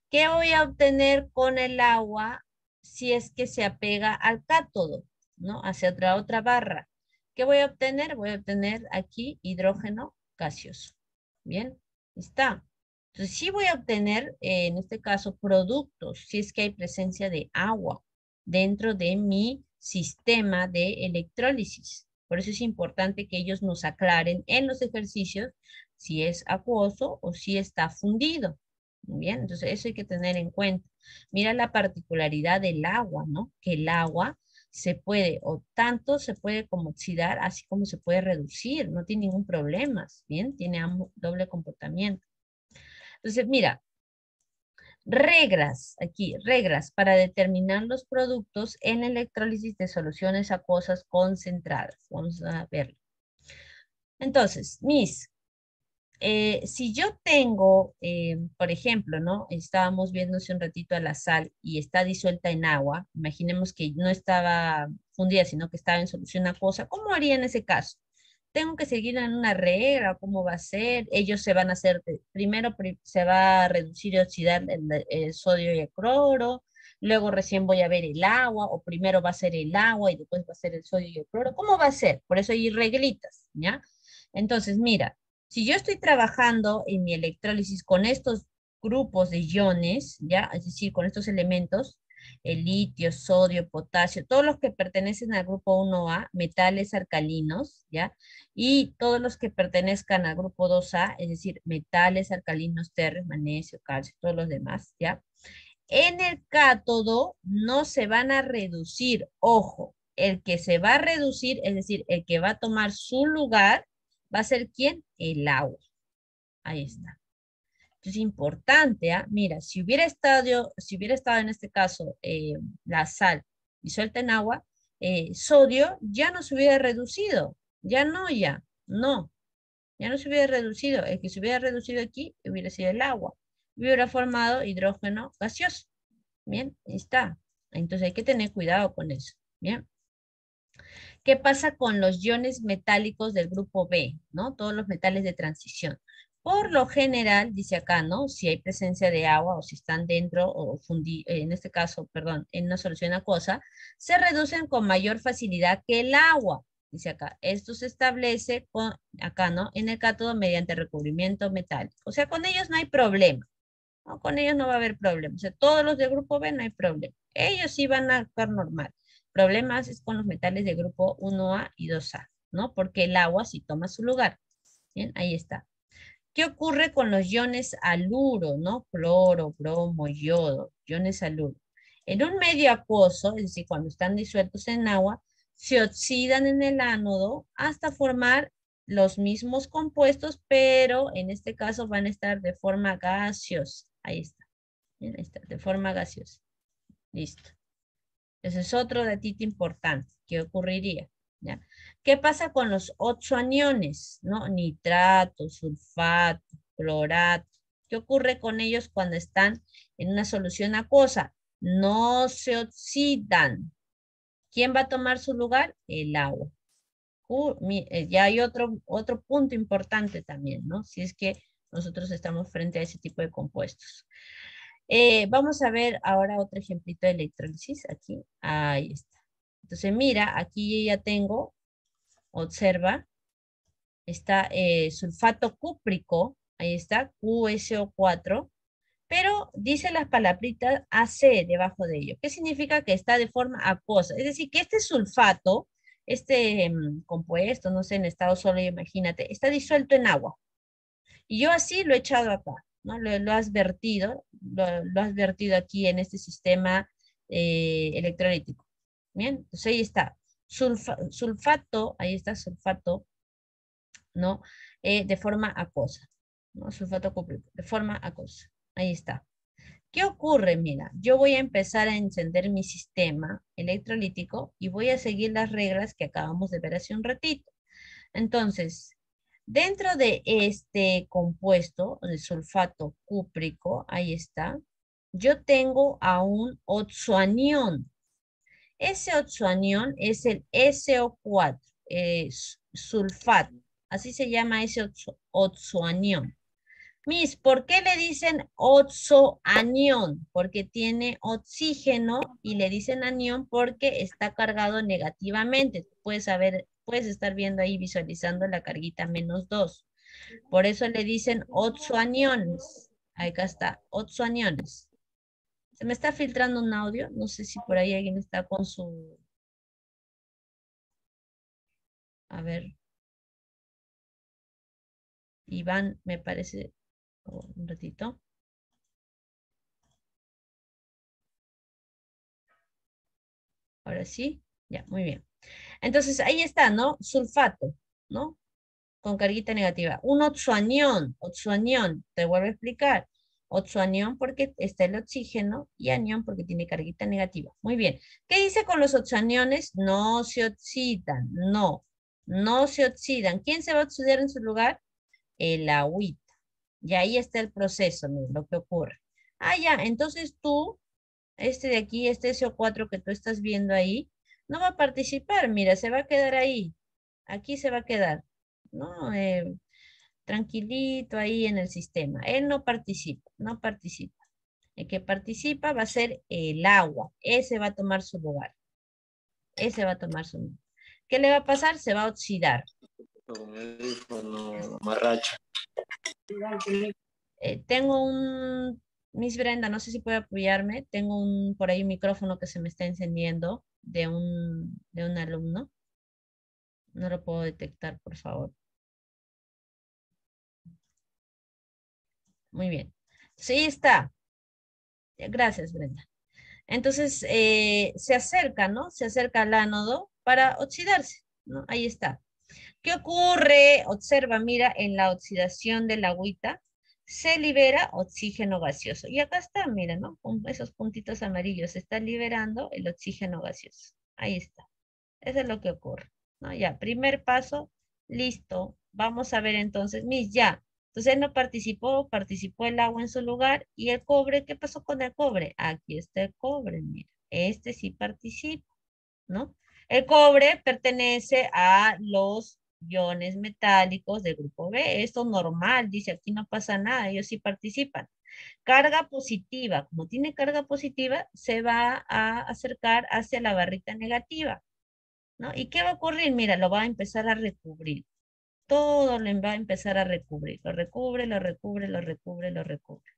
¿Qué voy a obtener con el agua si es que se apega al cátodo, ¿no? Hacia otra, otra barra. ¿Qué voy a obtener? Voy a obtener aquí hidrógeno gaseoso. Bien, está. Entonces sí voy a obtener, eh, en este caso, productos, si es que hay presencia de agua dentro de mi sistema de electrólisis. Por eso es importante que ellos nos aclaren en los ejercicios si es acuoso o si está fundido. Bien, entonces eso hay que tener en cuenta. Mira la particularidad del agua, ¿no? Que el agua se puede, o tanto se puede como oxidar, así como se puede reducir, no tiene ningún problema, ¿bien? Tiene doble comportamiento. Entonces, mira, reglas, aquí, reglas para determinar los productos en electrólisis de soluciones acuosas concentradas. Vamos a verlo. Entonces, mis, eh, si yo tengo, eh, por ejemplo, ¿no? Estábamos viendo hace un ratito a la sal y está disuelta en agua, imaginemos que no estaba fundida, sino que estaba en solución acuosa, ¿cómo haría en ese caso? Tengo que seguir en una regla, cómo va a ser, ellos se van a hacer, primero se va a reducir y oxidar el, sodio y el cloro, luego recién voy a ver el agua, o primero va a ser el agua y después va a ser el sodio y el cloro, ¿cómo va a ser? Por eso hay reglitas, ¿ya? Entonces, mira, si yo estoy trabajando en mi electrólisis con estos grupos de iones, ¿ya? Es decir, con estos elementos, el litio, sodio, potasio, todos los que pertenecen al grupo 1A, metales alcalinos, ¿ya? Y todos los que pertenezcan al grupo 2A, es decir, metales alcalinos, terres, magnesio, calcio, todos los demás, ¿ya? En el cátodo no se van a reducir, ojo, el que se va a reducir, es decir, el que va a tomar su lugar, va a ser ¿quién? El agua. Ahí está es importante, ¿ah? mira, si hubiera, estado, si hubiera estado en este caso eh, la sal disuelta en agua, eh, sodio ya no se hubiera reducido, ya no, ya, no, ya no se hubiera reducido, el que se hubiera reducido aquí hubiera sido el agua, hubiera formado hidrógeno gaseoso, bien, ahí está, entonces hay que tener cuidado con eso, bien. ¿Qué pasa con los iones metálicos del grupo B, ¿no? Todos los metales de transición. Por lo general, dice acá, ¿no? Si hay presencia de agua o si están dentro o fundi en este caso, perdón, en una solución acuosa, se reducen con mayor facilidad que el agua. Dice acá, esto se establece con, acá, ¿no? En el cátodo mediante recubrimiento metálico. O sea, con ellos no hay problema. ¿no? Con ellos no va a haber problema. O sea, todos los del grupo B no hay problema. Ellos sí van a actuar normal. Problemas es con los metales de grupo 1A y 2A, ¿no? Porque el agua sí toma su lugar. Bien, ahí está. ¿Qué ocurre con los iones aluro, no? Cloro, bromo, yodo, iones aluro. En un medio acuoso, es decir, cuando están disueltos en agua, se oxidan en el ánodo hasta formar los mismos compuestos, pero en este caso van a estar de forma gaseosa. Ahí está. Ahí está, de forma gaseosa. Listo. Ese es otro datito importante. ¿Qué ocurriría? ¿Qué pasa con los ocho aniones? ¿no? Nitrato, sulfato, clorato. ¿Qué ocurre con ellos cuando están en una solución acuosa? No se oxidan. ¿Quién va a tomar su lugar? El agua. Eh, ya hay otro, otro punto importante también, ¿no? Si es que nosotros estamos frente a ese tipo de compuestos. Eh, vamos a ver ahora otro ejemplito de electrólisis. Aquí, ahí está. Entonces, mira, aquí ya tengo, observa, está eh, sulfato cúprico, ahí está, QSO4, pero dice las palabritas AC debajo de ello. ¿Qué significa que está de forma acuosa? Es decir, que este sulfato, este mm, compuesto, no sé, en estado sólido, imagínate, está disuelto en agua. Y yo así lo he echado acá. Lo, has vertido, lo, has vertido aquí en este sistema eh, electrolítico. Bien, entonces ahí está. sulfato, ahí está sulfato, ¿no? Eh, de forma acuosa, ¿no? Sulfato cúprico, de forma acuosa. Ahí está. ¿Qué ocurre? Mira, yo voy a empezar a encender mi sistema electrolítico y voy a seguir las reglas que acabamos de ver hace un ratito. Entonces, Dentro de este compuesto, el sulfato cúprico, ahí está, yo tengo a un oxoanión. Ese oxoanión es el SO4, sulfato. Así se llama ese oxoanión. Miss, ¿por qué le dicen oxoanión? Porque tiene oxígeno y le dicen anión porque está cargado negativamente. Puedes saber puedes estar viendo ahí visualizando la carguita menos 2. Por eso le dicen 8 aniones. Acá está, 8 aniones. Se me está filtrando un audio. No sé si por ahí alguien está con su... A ver. Iván, me parece... Oh, un ratito. Ahora sí. Ya, muy bien. Entonces, ahí está, ¿no? Sulfato, ¿no? Con carguita negativa. Un oxoanión, oxoanión, te vuelvo a explicar. Oxoanión porque está el oxígeno y anión porque tiene carguita negativa. Muy bien. ¿Qué dice con los oxoaniones? No se oxidan, no. No se oxidan. ¿Quién se va a oxidar en su lugar? El agüita. Y ahí está el proceso, lo que ocurre. Ah, ya, entonces tú, este de aquí, este SO4 que tú estás viendo ahí, no va a participar, mira, se va a quedar ahí. Aquí se va a quedar, ¿no? Eh, tranquilito ahí en el sistema. Él no participa, no participa. El que participa va a ser el agua. Ese va a tomar su lugar. Ese va a tomar su lugar. ¿Qué le va a pasar? Se va a oxidar. Eh, tengo un, Miss Brenda, no sé si puede apoyarme. Tengo un, por ahí un micrófono que se me está encendiendo de un, de un alumno. No lo puedo detectar, por favor. Muy bien. Sí está. Gracias, Brenda. Entonces, eh, se acerca, ¿no? Se acerca al ánodo para oxidarse, ¿no? Ahí está. ¿Qué ocurre? Observa, mira, en la oxidación de la agüita, se libera oxígeno gaseoso. Y acá está, mira, ¿no? Con esos puntitos amarillos se está liberando el oxígeno gaseoso. Ahí está. Eso es lo que ocurre. ¿no? Ya, primer paso, listo. Vamos a ver entonces, mis, ya. Entonces no participó, participó el agua en su lugar. ¿Y el cobre? ¿Qué pasó con el cobre? Aquí está el cobre, mira. Este sí participa, ¿no? El cobre pertenece a los iones metálicos del grupo B. Esto normal, dice, aquí no pasa nada, ellos sí participan. Carga positiva, como tiene carga positiva, se va a acercar hacia la barrita negativa. ¿no? ¿Y qué va a ocurrir? Mira, lo va a empezar a recubrir. Todo lo va a empezar a recubrir. Lo recubre, lo recubre, lo recubre, lo recubre.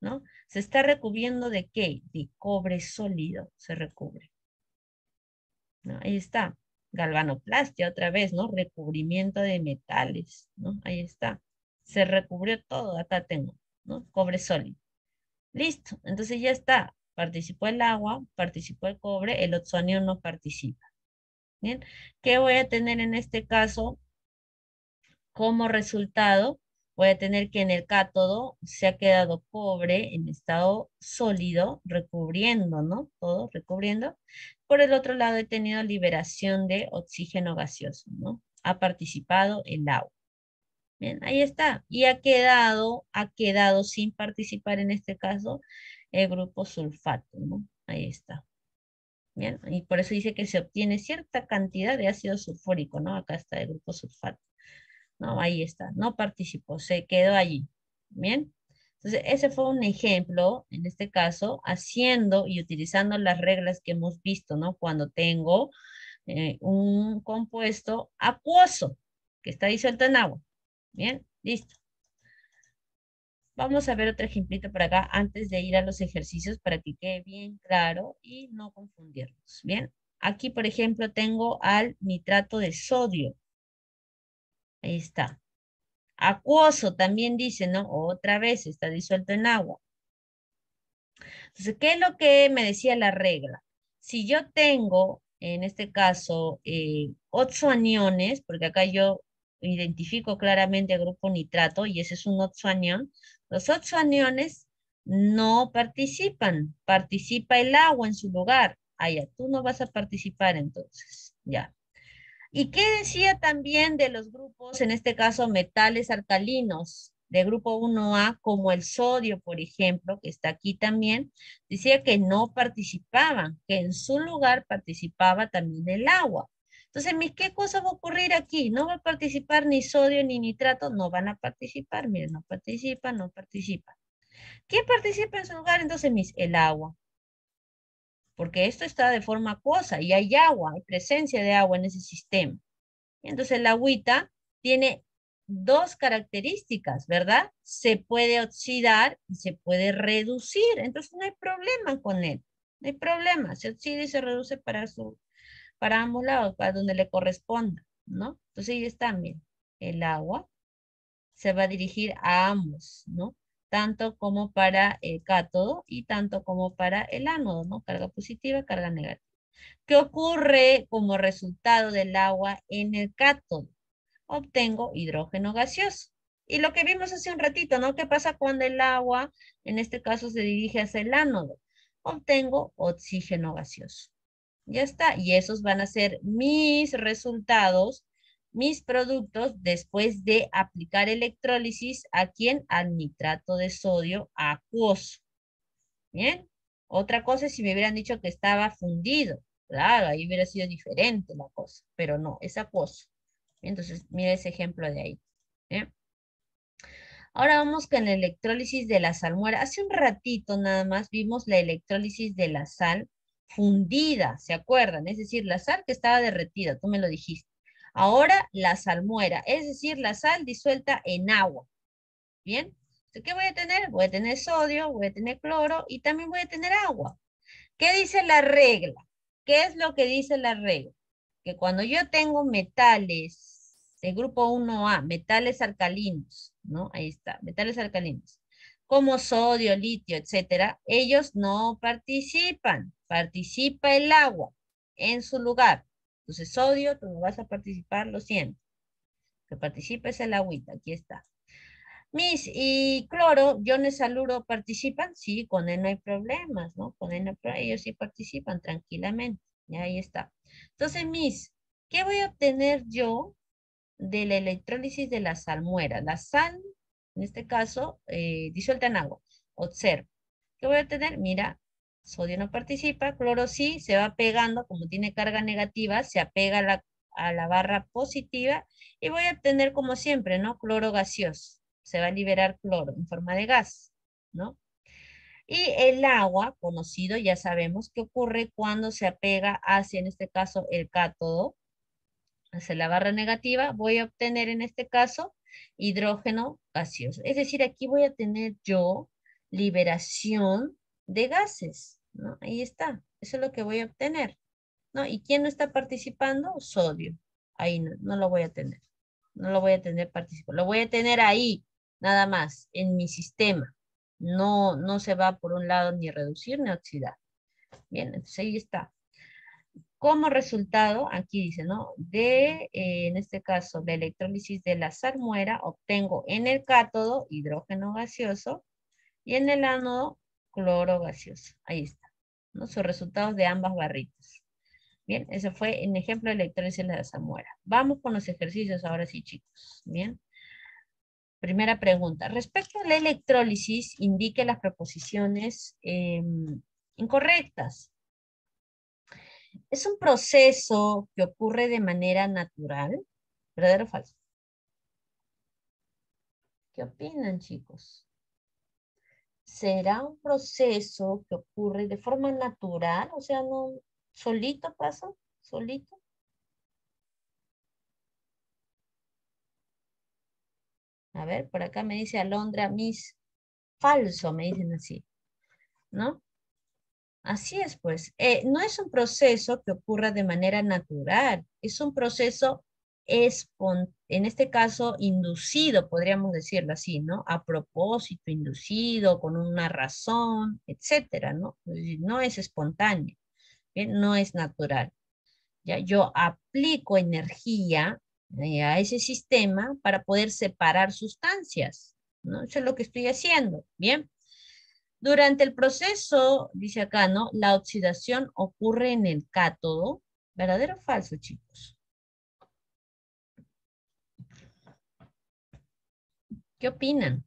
¿No? Se está recubriendo de qué? De cobre sólido se recubre. Ahí está. Galvanoplastia otra vez, ¿no? Recubrimiento de metales, ¿no? Ahí está. Se recubrió todo, acá tengo, ¿no? Cobre sólido. Listo, entonces ya está. Participó el agua, participó el cobre, el oxonio no participa. Bien, ¿qué voy a tener en este caso? Como resultado, voy a tener que en el cátodo se ha quedado cobre en estado sólido, recubriendo, ¿no? Todo recubriendo. Por el otro lado he tenido liberación de oxígeno gaseoso, ¿no? Ha participado el agua. Bien, ahí está. Y ha quedado, ha quedado sin participar en este caso el grupo sulfato, ¿no? Ahí está. Bien, y por eso dice que se obtiene cierta cantidad de ácido sulfúrico, ¿no? Acá está el grupo sulfato. No, ahí está, no participó, se quedó allí. Bien, entonces ese fue un ejemplo, en este caso, haciendo y utilizando las reglas que hemos visto, ¿no? Cuando tengo eh, un compuesto acuoso que está disuelto en agua. Bien, listo. Vamos a ver otro ejemplito por acá antes de ir a los ejercicios para que quede bien claro y no confundirnos. Bien, aquí por ejemplo tengo al nitrato de sodio. Ahí está. Acuoso también dice, ¿no? Otra vez está disuelto en agua. Entonces, ¿qué es lo que me decía la regla? Si yo tengo, en este caso, eh, aniones, porque acá yo identifico claramente el grupo nitrato y ese es un ocho anión, los ocho aniones no participan, participa el agua en su lugar. Ah, ya, tú no vas a participar entonces, ya. ¿Y qué decía también de los grupos, en este caso metales alcalinos, de grupo 1A, como el sodio, por ejemplo, que está aquí también, decía que no participaban, que en su lugar participaba también el agua. Entonces, ¿qué cosa va a ocurrir aquí? No va a participar ni sodio ni nitrato, no van a participar, miren, no participan, no participan. ¿Quién participa en su lugar? Entonces, mis, el agua. Porque esto está de forma acuosa y hay agua, hay presencia de agua en ese sistema. Entonces, la agüita tiene dos características, ¿verdad? Se puede oxidar y se puede reducir. Entonces, no hay problema con él. No hay problema. Se oxida y se reduce para su para ambos lados, para donde le corresponda, ¿no? Entonces ahí está, miren, el agua se va a dirigir a ambos, ¿no? Tanto como para el cátodo y tanto como para el ánodo, ¿no? Carga positiva, carga negativa. ¿Qué ocurre como resultado del agua en el cátodo? Obtengo hidrógeno gaseoso. Y lo que vimos hace un ratito, ¿no? ¿Qué pasa cuando el agua, en este caso, se dirige hacia el ánodo? Obtengo oxígeno gaseoso. Ya está. Y esos van a ser mis resultados, mis productos después de aplicar electrólisis a quién? Al nitrato de sodio acuoso. Bien. Otra cosa es si me hubieran dicho que estaba fundido. Claro, ahí hubiera sido diferente la cosa, pero no, es acuoso. Entonces, mira ese ejemplo de ahí. Ahora vamos con la electrólisis de la salmuera. Hace un ratito nada más vimos la electrólisis de la sal fundida, ¿se acuerdan? Es decir, la sal que estaba derretida, tú me lo dijiste. Ahora la salmuera, es decir, la sal disuelta en agua. ¿Bien? ¿Qué voy a tener? Voy a tener sodio, voy a tener cloro y también voy a tener agua. ¿Qué dice la regla? ¿Qué es lo que dice la regla? Que cuando yo tengo metales de grupo 1A, metales alcalinos, ¿no? Ahí está, metales alcalinos, como sodio, litio, etcétera, ellos no participan participa el agua en su lugar. Entonces, sodio, tú no vas a participar, lo siento. Que participe es el agüita, aquí está. Mis y cloro, iones saluro participan, sí, con él no hay problemas, ¿no? Con él no hay ellos sí participan tranquilamente. Y ahí está. Entonces, mis, ¿qué voy a obtener yo de la electrólisis de la salmuera? La sal, en este caso, eh, disuelta en agua. Observa. ¿Qué voy a obtener? Mira, Sodio no participa, cloro sí, se va pegando, como tiene carga negativa, se apega a la, a la barra positiva y voy a obtener como siempre, ¿no? Cloro gaseoso. Se va a liberar cloro en forma de gas, ¿no? Y el agua, conocido, ya sabemos qué ocurre cuando se apega hacia, en este caso, el cátodo, hacia la barra negativa, voy a obtener en este caso hidrógeno gaseoso. Es decir, aquí voy a tener yo liberación de gases, ¿no? Ahí está, eso es lo que voy a obtener, ¿no? ¿Y quién no está participando? Sodio. Ahí no, no lo voy a tener, no lo voy a tener participando, lo voy a tener ahí, nada más, en mi sistema. No, no se va por un lado ni reducir ni oxidar. Bien, entonces ahí está. Como resultado, aquí dice, ¿no? De, eh, en este caso, la electrólisis de la salmuera, obtengo en el cátodo hidrógeno gaseoso y en el ánodo cloro gaseoso. Ahí está, ¿no? Sus resultados de ambas barritas. Bien, ese fue un ejemplo de electrólisis de la salmuera. Vamos con los ejercicios ahora sí, chicos. Bien. Primera pregunta. Respecto a la electrólisis, indique las proposiciones em, incorrectas. Es un proceso que ocurre de manera natural. ¿Verdadero o falso? ¿Qué opinan, chicos? ¿Será un proceso que ocurre de forma natural? O sea, no solito pasa, solito. A ver, por acá me dice Alondra, mis falso, me dicen así, ¿no? Así es, pues. Eh, no es un proceso que ocurra de manera natural, es un proceso, en este caso, inducido, podríamos decirlo así, ¿no? A propósito, inducido, con una razón, etcétera, ¿no? No es espontáneo, no es natural. ¿ya? Yo aplico energía eh, a ese sistema para poder separar sustancias. ¿no? Eso es lo que estoy haciendo. Bien. Durante el proceso, dice acá, ¿no? La oxidación ocurre en el cátodo. ¿Verdadero o falso, chicos? ¿Qué opinan?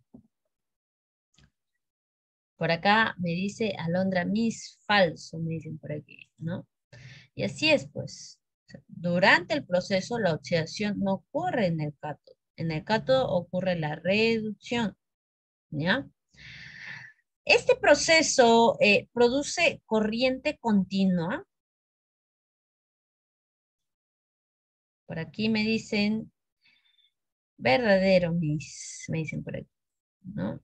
Por acá me dice Alondra Miss, falso, me dicen por aquí, ¿no? Y así es, pues. Durante el proceso, la oxidación no ocurre en el cátodo. En el cátodo ocurre la reducción. ¿Ya? Este proceso eh, produce corriente continua. Por aquí me dicen, verdadero, mis, me dicen por aquí, ¿no?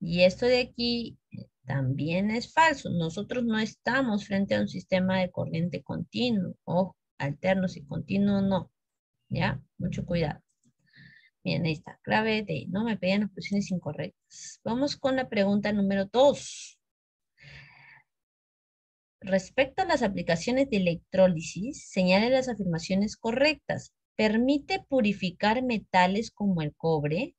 Y esto de aquí también es falso. Nosotros no estamos frente a un sistema de corriente continuo o alterno, si continuo no. ¿Ya? Mucho cuidado. Bien, ahí está. Clave de no me pedían las posiciones incorrectas. Vamos con la pregunta número dos. Respecto a las aplicaciones de electrólisis, señale las afirmaciones correctas. ¿Permite purificar metales como el cobre?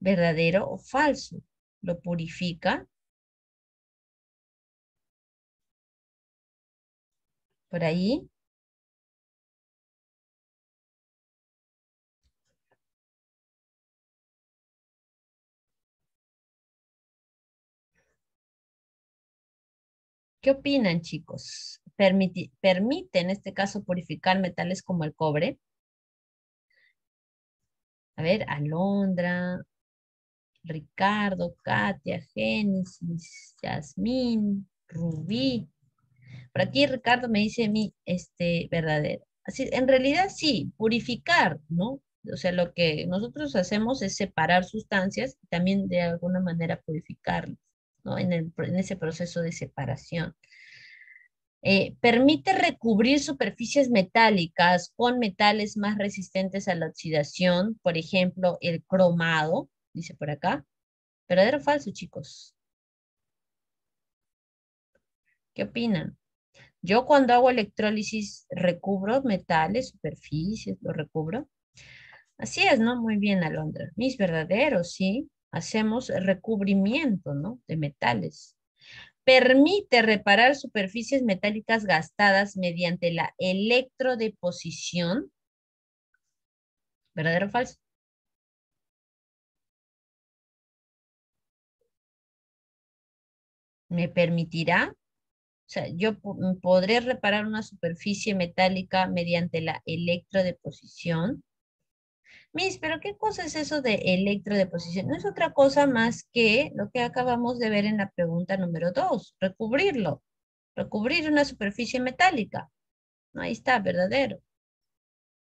¿Verdadero o falso? lo purifica. Por ahí. ¿Qué opinan, chicos? ¿Permite, ¿Permite, en este caso, purificar metales como el cobre? A ver, alondra, Ricardo, Katia, Génesis, Yasmín, Rubí. Por aquí Ricardo me dice mí, este, verdadero. Así, en realidad sí, purificar, ¿no? O sea, lo que nosotros hacemos es separar sustancias y también de alguna manera purificarlas, ¿no? En, en ese proceso de separación. Eh, permite recubrir superficies metálicas con metales más resistentes a la oxidación, por ejemplo, el cromado, dice por acá. ¿Verdadero o falso, chicos? ¿Qué opinan? Yo cuando hago electrólisis recubro metales, superficies, lo recubro. Así es, ¿no? Muy bien, Alondra. Mis verdaderos, sí. Hacemos recubrimiento, ¿no? De metales. Permite reparar superficies metálicas gastadas mediante la electrodeposición. ¿Verdadero o falso? me permitirá, o sea, yo podré reparar una superficie metálica mediante la electrodeposición. Miss, pero ¿qué cosa es eso de electrodeposición? No es otra cosa más que lo que acabamos de ver en la pregunta número dos, recubrirlo, recubrir una superficie metálica. Ahí está, verdadero.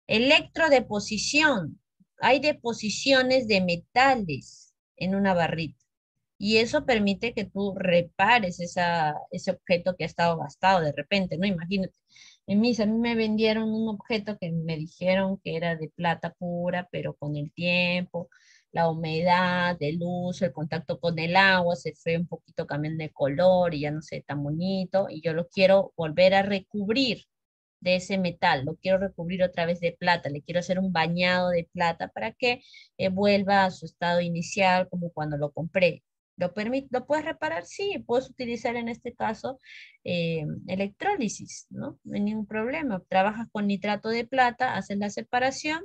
Electrodeposición. Hay deposiciones de metales en una barrita. Y eso permite que tú repares ese objeto que ha estado gastado de repente, ¿no? Imagínate. En mis, a mí me vendieron un objeto que me dijeron que era de plata pura, pero con el tiempo, la humedad, el uso, el contacto con el agua, se fue un poquito cambiando de color y ya no sé, tan bonito, y yo lo quiero volver a recubrir de ese metal, lo quiero recubrir otra vez de plata, le quiero hacer un bañado de plata para que eh, vuelva a su estado inicial como cuando lo compré. ¿Lo, ¿Lo puedes reparar? Sí, puedes utilizar en este caso eh, electrólisis, ¿no? No hay ningún problema. Trabajas con nitrato de plata, haces la separación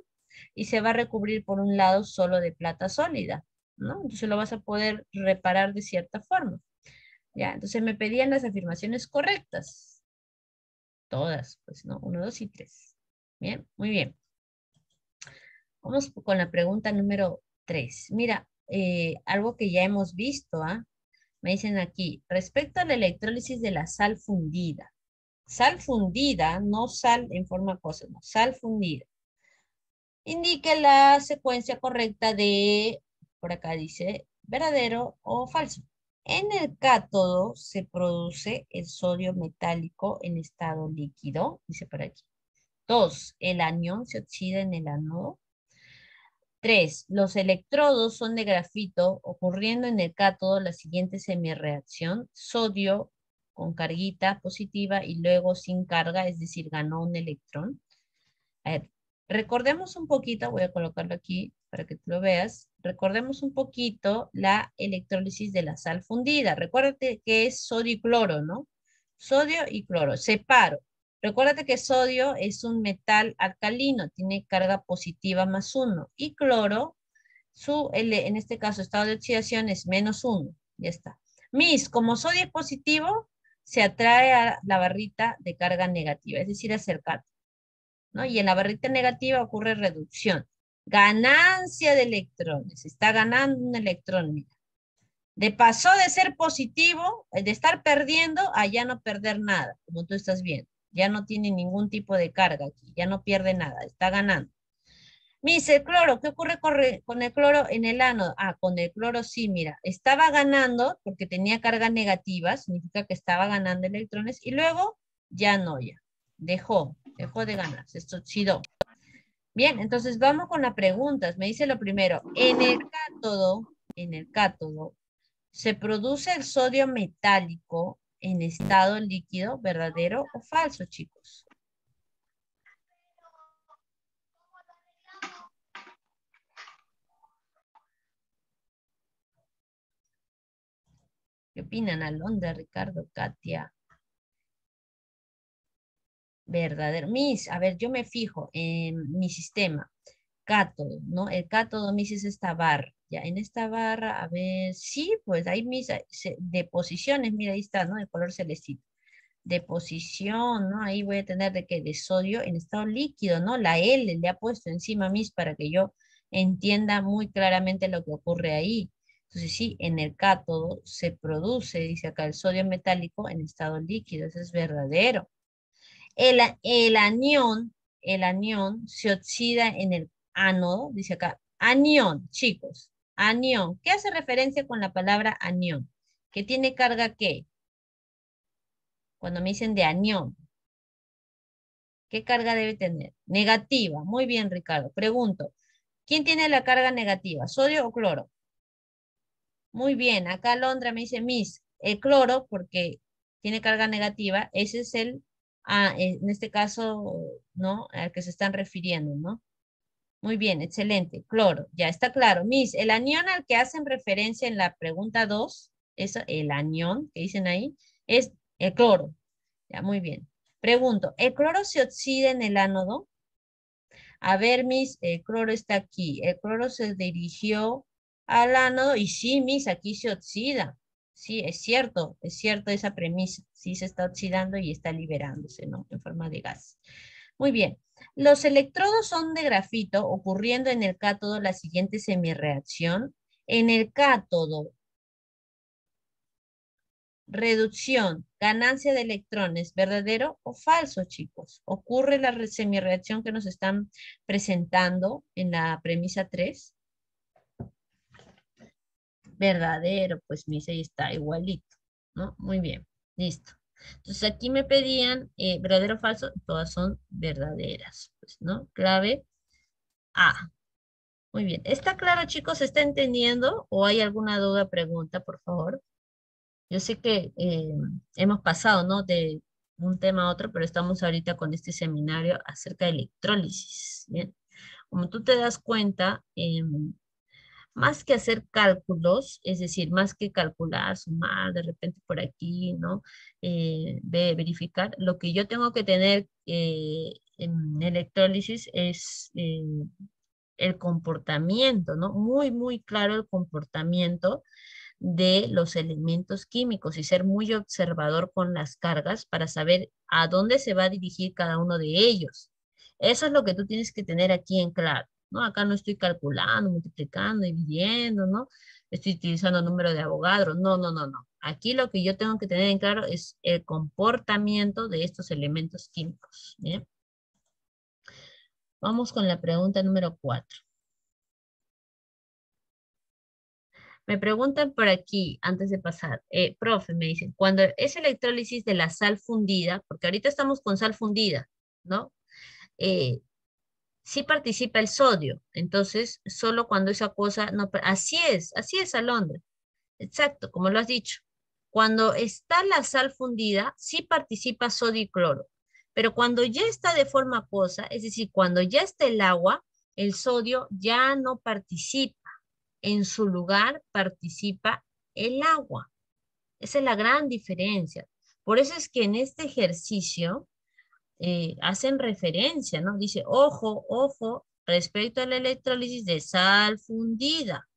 y se va a recubrir por un lado solo de plata sólida, ¿no? Entonces lo vas a poder reparar de cierta forma. Ya, entonces me pedían las afirmaciones correctas. Todas, pues no, uno, dos y tres. Bien, muy bien. Vamos con la pregunta número tres. Mira, eh, algo que ya hemos visto, ¿ah? Me dicen aquí, respecto a la electrólisis de la sal fundida. Sal fundida, no sal en forma cosa, sal fundida. Indique la secuencia correcta de, por acá dice, verdadero o falso. En el cátodo se produce el sodio metálico en estado líquido, dice por aquí. Dos, el anión se oxida en el ánodo. Tres, los electrodos son de grafito, ocurriendo en el cátodo la siguiente semireacción, sodio con carguita positiva y luego sin carga, es decir, ganó un electrón. A ver, recordemos un poquito, voy a colocarlo aquí para que tú lo veas recordemos un poquito la electrólisis de la sal fundida. Recuérdate que es sodio y cloro, ¿no? Sodio y cloro. Separo. Recuérdate que sodio es un metal alcalino, tiene carga positiva más uno. Y cloro, su, en este caso, estado de oxidación es menos uno. Ya está. Mis, como sodio es positivo, se atrae a la barrita de carga negativa, es decir, acercate. ¿no? Y en la barrita negativa ocurre reducción. Ganancia de electrones. Está ganando un electrón. De pasó de ser positivo, de estar perdiendo, a ya no perder nada, como tú estás viendo. Ya no tiene ningún tipo de carga aquí, ya no pierde nada, está ganando. Dice el cloro, ¿qué ocurre con el cloro en el ánodo? Ah, con el cloro sí, mira, estaba ganando porque tenía carga negativa, significa que estaba ganando electrones, y luego ya no, ya, dejó, dejó de ganar, se oxidó. Bien, entonces vamos con las preguntas. Me dice lo primero, en el cátodo, en el cátodo, ¿se produce el sodio metálico en estado líquido, verdadero o falso, chicos? ¿Qué opinan Alondra, Ricardo, Katia? verdadero. Mis, a ver, yo me fijo en mi sistema, cátodo, ¿no? El cátodo, mis, es esta barra. Ya, en esta barra, a ver, sí, pues hay mis deposiciones, mira, ahí está, ¿no? De color celestito. Deposición, ¿no? Ahí voy a tener de que de sodio en estado líquido, ¿no? La L le ha puesto encima mis para que yo entienda muy claramente lo que ocurre ahí. Entonces sí, en el cátodo se produce, dice acá, el sodio metálico en estado líquido, eso es verdadero. El, anión, el anión se oxida en el ánodo, dice acá, anión, chicos, anión. ¿Qué hace referencia con la palabra anión? ¿Que tiene carga qué? Cuando me dicen de anión. ¿Qué carga debe tener? Negativa. Muy bien, Ricardo. Pregunto, ¿quién tiene la carga negativa? ¿Sodio o cloro? Muy bien. Acá Londra me dice, Miss, el cloro, porque tiene carga negativa, ese es el Ah, en este caso, ¿no? Al que se están refiriendo, ¿no? Muy bien, excelente. Cloro, ya está claro. Miss, el anión al que hacen referencia en la pregunta 2, eso, el anión que dicen ahí, es el cloro. Ya, muy bien. Pregunto, ¿el cloro se oxida en el ánodo? A ver, Miss, el cloro está aquí. El cloro se dirigió al ánodo y sí, Miss, aquí se oxida. Sí, es cierto, es cierto esa premisa. Sí se está oxidando y está liberándose, ¿no? En forma de gas. Muy bien. Los electrodos son de grafito ocurriendo en el cátodo la siguiente semirreacción. En el cátodo, reducción, ganancia de electrones, ¿verdadero o falso, chicos? Ocurre la semirreacción que nos están presentando en la premisa 3. Verdadero, pues mi ahí está igualito, ¿no? Muy bien, listo. Entonces aquí me pedían eh, verdadero o falso, todas son verdaderas, pues, ¿no? Clave A. Muy bien. ¿Está claro, chicos? ¿Se está entendiendo? ¿O hay alguna duda, pregunta, por favor? Yo sé que eh, hemos pasado, ¿no? De un tema a otro, pero estamos ahorita con este seminario acerca de electrólisis, ¿bien? Como tú te das cuenta, em, más que hacer cálculos, es decir, más que calcular, sumar, de repente por aquí, ¿no? Eh, verificar, lo que yo tengo que tener eh, en electrólisis es eh, el comportamiento, ¿no? Muy, muy claro el comportamiento de los elementos químicos y ser muy observador con las cargas para saber a dónde se va a dirigir cada uno de ellos. Eso es lo que tú tienes que tener aquí en claro, ¿no? Acá no estoy calculando, multiplicando, dividiendo, ¿no? Estoy utilizando número de abogados, no, no, no, no. Aquí lo que yo tengo que tener en claro es el comportamiento de estos elementos químicos, ¿bien? Vamos con la pregunta número cuatro. Me preguntan por aquí, antes de pasar, eh, profe, me dicen, cuando es electrólisis de la sal fundida, porque ahorita estamos con sal fundida, ¿no? Eh, sí participa el sodio, entonces solo cuando esa cosa, no, así es, así es Alondra, exacto, como lo has dicho. Cuando está la sal fundida, sí participa sodio y cloro, pero cuando ya está de forma acuosa, es decir, cuando ya está el agua, el sodio ya no participa en su lugar participa el agua. Esa es la gran diferencia. Por eso es que en este ejercicio eh, hacen referencia, ¿no? Dice, ojo, ojo, respecto a la electrólisis de sal fundida,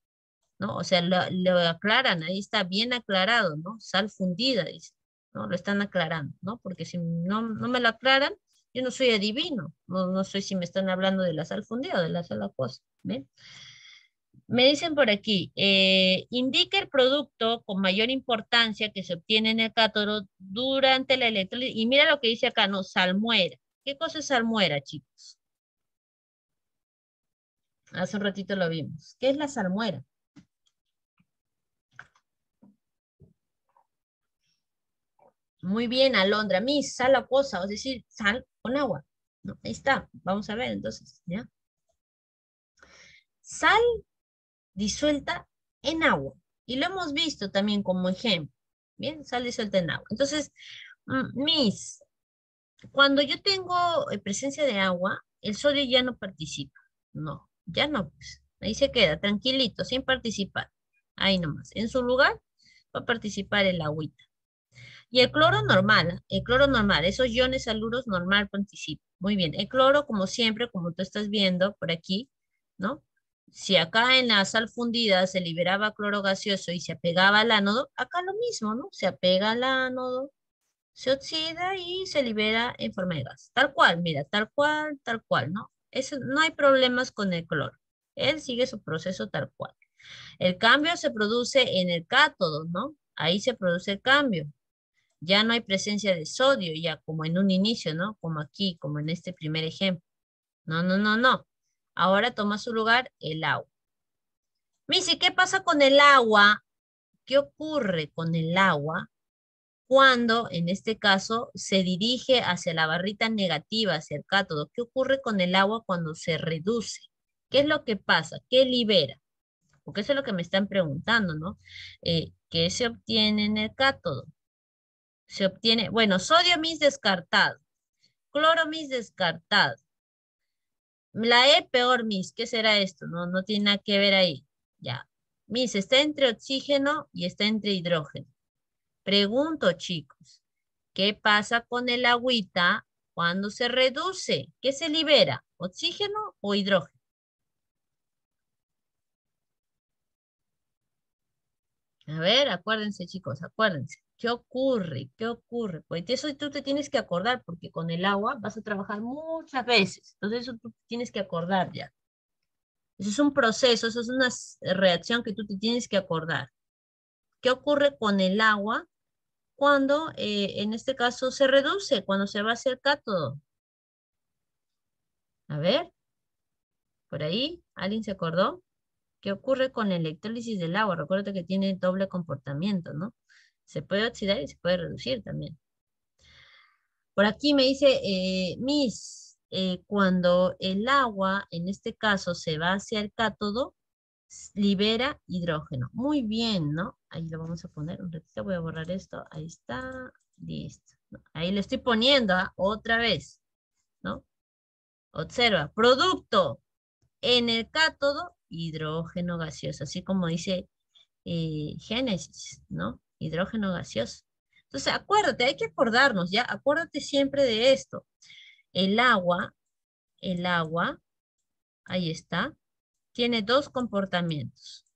¿no? O sea, lo, aclaran, ahí está bien aclarado, ¿no? Sal fundida, dice, ¿no? Lo están aclarando, ¿no? Porque si no, no me lo aclaran, yo no soy adivino, no, no sé si me están hablando de la sal fundida o de la sal acuosa, ¿ven? Me dicen por aquí, eh, indica el producto con mayor importancia que se obtiene en el cátodo durante la electrólisis. Y mira lo que dice acá, no, salmuera. ¿Qué cosa es salmuera, chicos? Hace un ratito lo vimos. ¿Qué es la salmuera? Muy bien, Alondra. Mi sal acuosa, es decir, sal con agua. ahí está. Vamos a ver entonces, ¿ya? Sal disuelta en agua. Y lo hemos visto también como ejemplo. Bien, sal disuelta en agua. Entonces, mm, mis, cuando yo tengo eh, presencia de agua, el sodio ya no participa. No, ya no. Pues. Ahí se queda, tranquilito, sin participar. Ahí nomás. En su lugar va a participar el agüita. Y el cloro normal, el cloro normal, esos iones saluros normal participan. Muy bien, el cloro, como siempre, como tú estás viendo por aquí, ¿no? Si acá en la sal fundida se liberaba cloro gaseoso y se apegaba al ánodo, acá lo mismo, ¿no? Se apega al ánodo, se oxida y se libera en forma de gas. Tal cual, mira, tal cual, tal cual, ¿no? Eso, no hay problemas con el cloro. Él sigue su proceso tal cual. El cambio se produce en el cátodo, ¿no? Ahí se produce el cambio. Ya no hay presencia de sodio, ya como en un inicio, ¿no? Como aquí, como en este primer ejemplo. No, no, no, no. Ahora toma su lugar el agua. Missy, ¿qué pasa con el agua? ¿Qué ocurre con el agua cuando, en este caso, se dirige hacia la barrita negativa, hacia el cátodo? ¿Qué ocurre con el agua cuando se reduce? ¿Qué es lo que pasa? ¿Qué libera? Porque eso es lo que me están preguntando, ¿no? Eh, ¿Qué se obtiene en el cátodo? Se obtiene, bueno, sodio mis descartado, cloro mis descartado, la E peor, Miss. ¿Qué será esto? No, no tiene nada que ver ahí. Ya. Miss, está entre oxígeno y está entre hidrógeno. Pregunto, chicos, ¿qué pasa con el agüita cuando se reduce? ¿Qué se libera? ¿Oxígeno o hidrógeno? A ver, acuérdense chicos, acuérdense. ¿Qué ocurre? ¿Qué ocurre? Pues eso tú te tienes que acordar porque con el agua vas a trabajar muchas veces. Entonces eso tú tienes que acordar ya. Eso es un proceso, eso es una reacción que tú te tienes que acordar. ¿Qué ocurre con el agua cuando, eh, en este caso, se reduce, cuando se va hacia el cátodo? A ver, por ahí, ¿alguien se acordó? ¿Qué ocurre con la electrólisis del agua? Recuerda que tiene doble comportamiento, ¿no? Se puede oxidar y se puede reducir también. Por aquí me dice, eh, Miss, eh, cuando el agua, en este caso, se va hacia el cátodo, libera hidrógeno. Muy bien, ¿no? Ahí lo vamos a poner un ratito, voy a borrar esto. Ahí está, listo. Ahí le estoy poniendo ¿ah? otra vez, ¿no? Observa, producto en el cátodo, hidrógeno gaseoso, así como dice eh, Génesis, ¿no? Hidrógeno gaseoso. Entonces, acuérdate, hay que acordarnos, ¿ya? Acuérdate siempre de esto. El agua, el agua, ahí está, tiene dos comportamientos.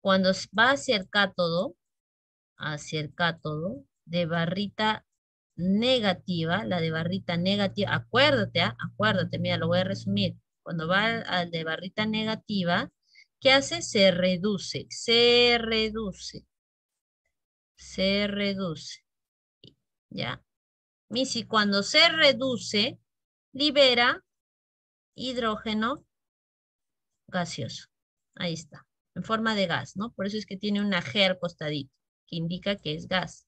Cuando va hacia el cátodo, hacia el cátodo, de barrita negativa, la de barrita negativa, acuérdate, ¿ah? acuérdate, mira, lo voy a resumir. Cuando va al de barrita negativa, ¿qué hace? Se reduce, se reduce, se reduce, ¿ya? Y si cuando se reduce, libera hidrógeno gaseoso. Ahí está, en forma de gas, ¿no? Por eso es que tiene una G al costadito, que indica que es gas.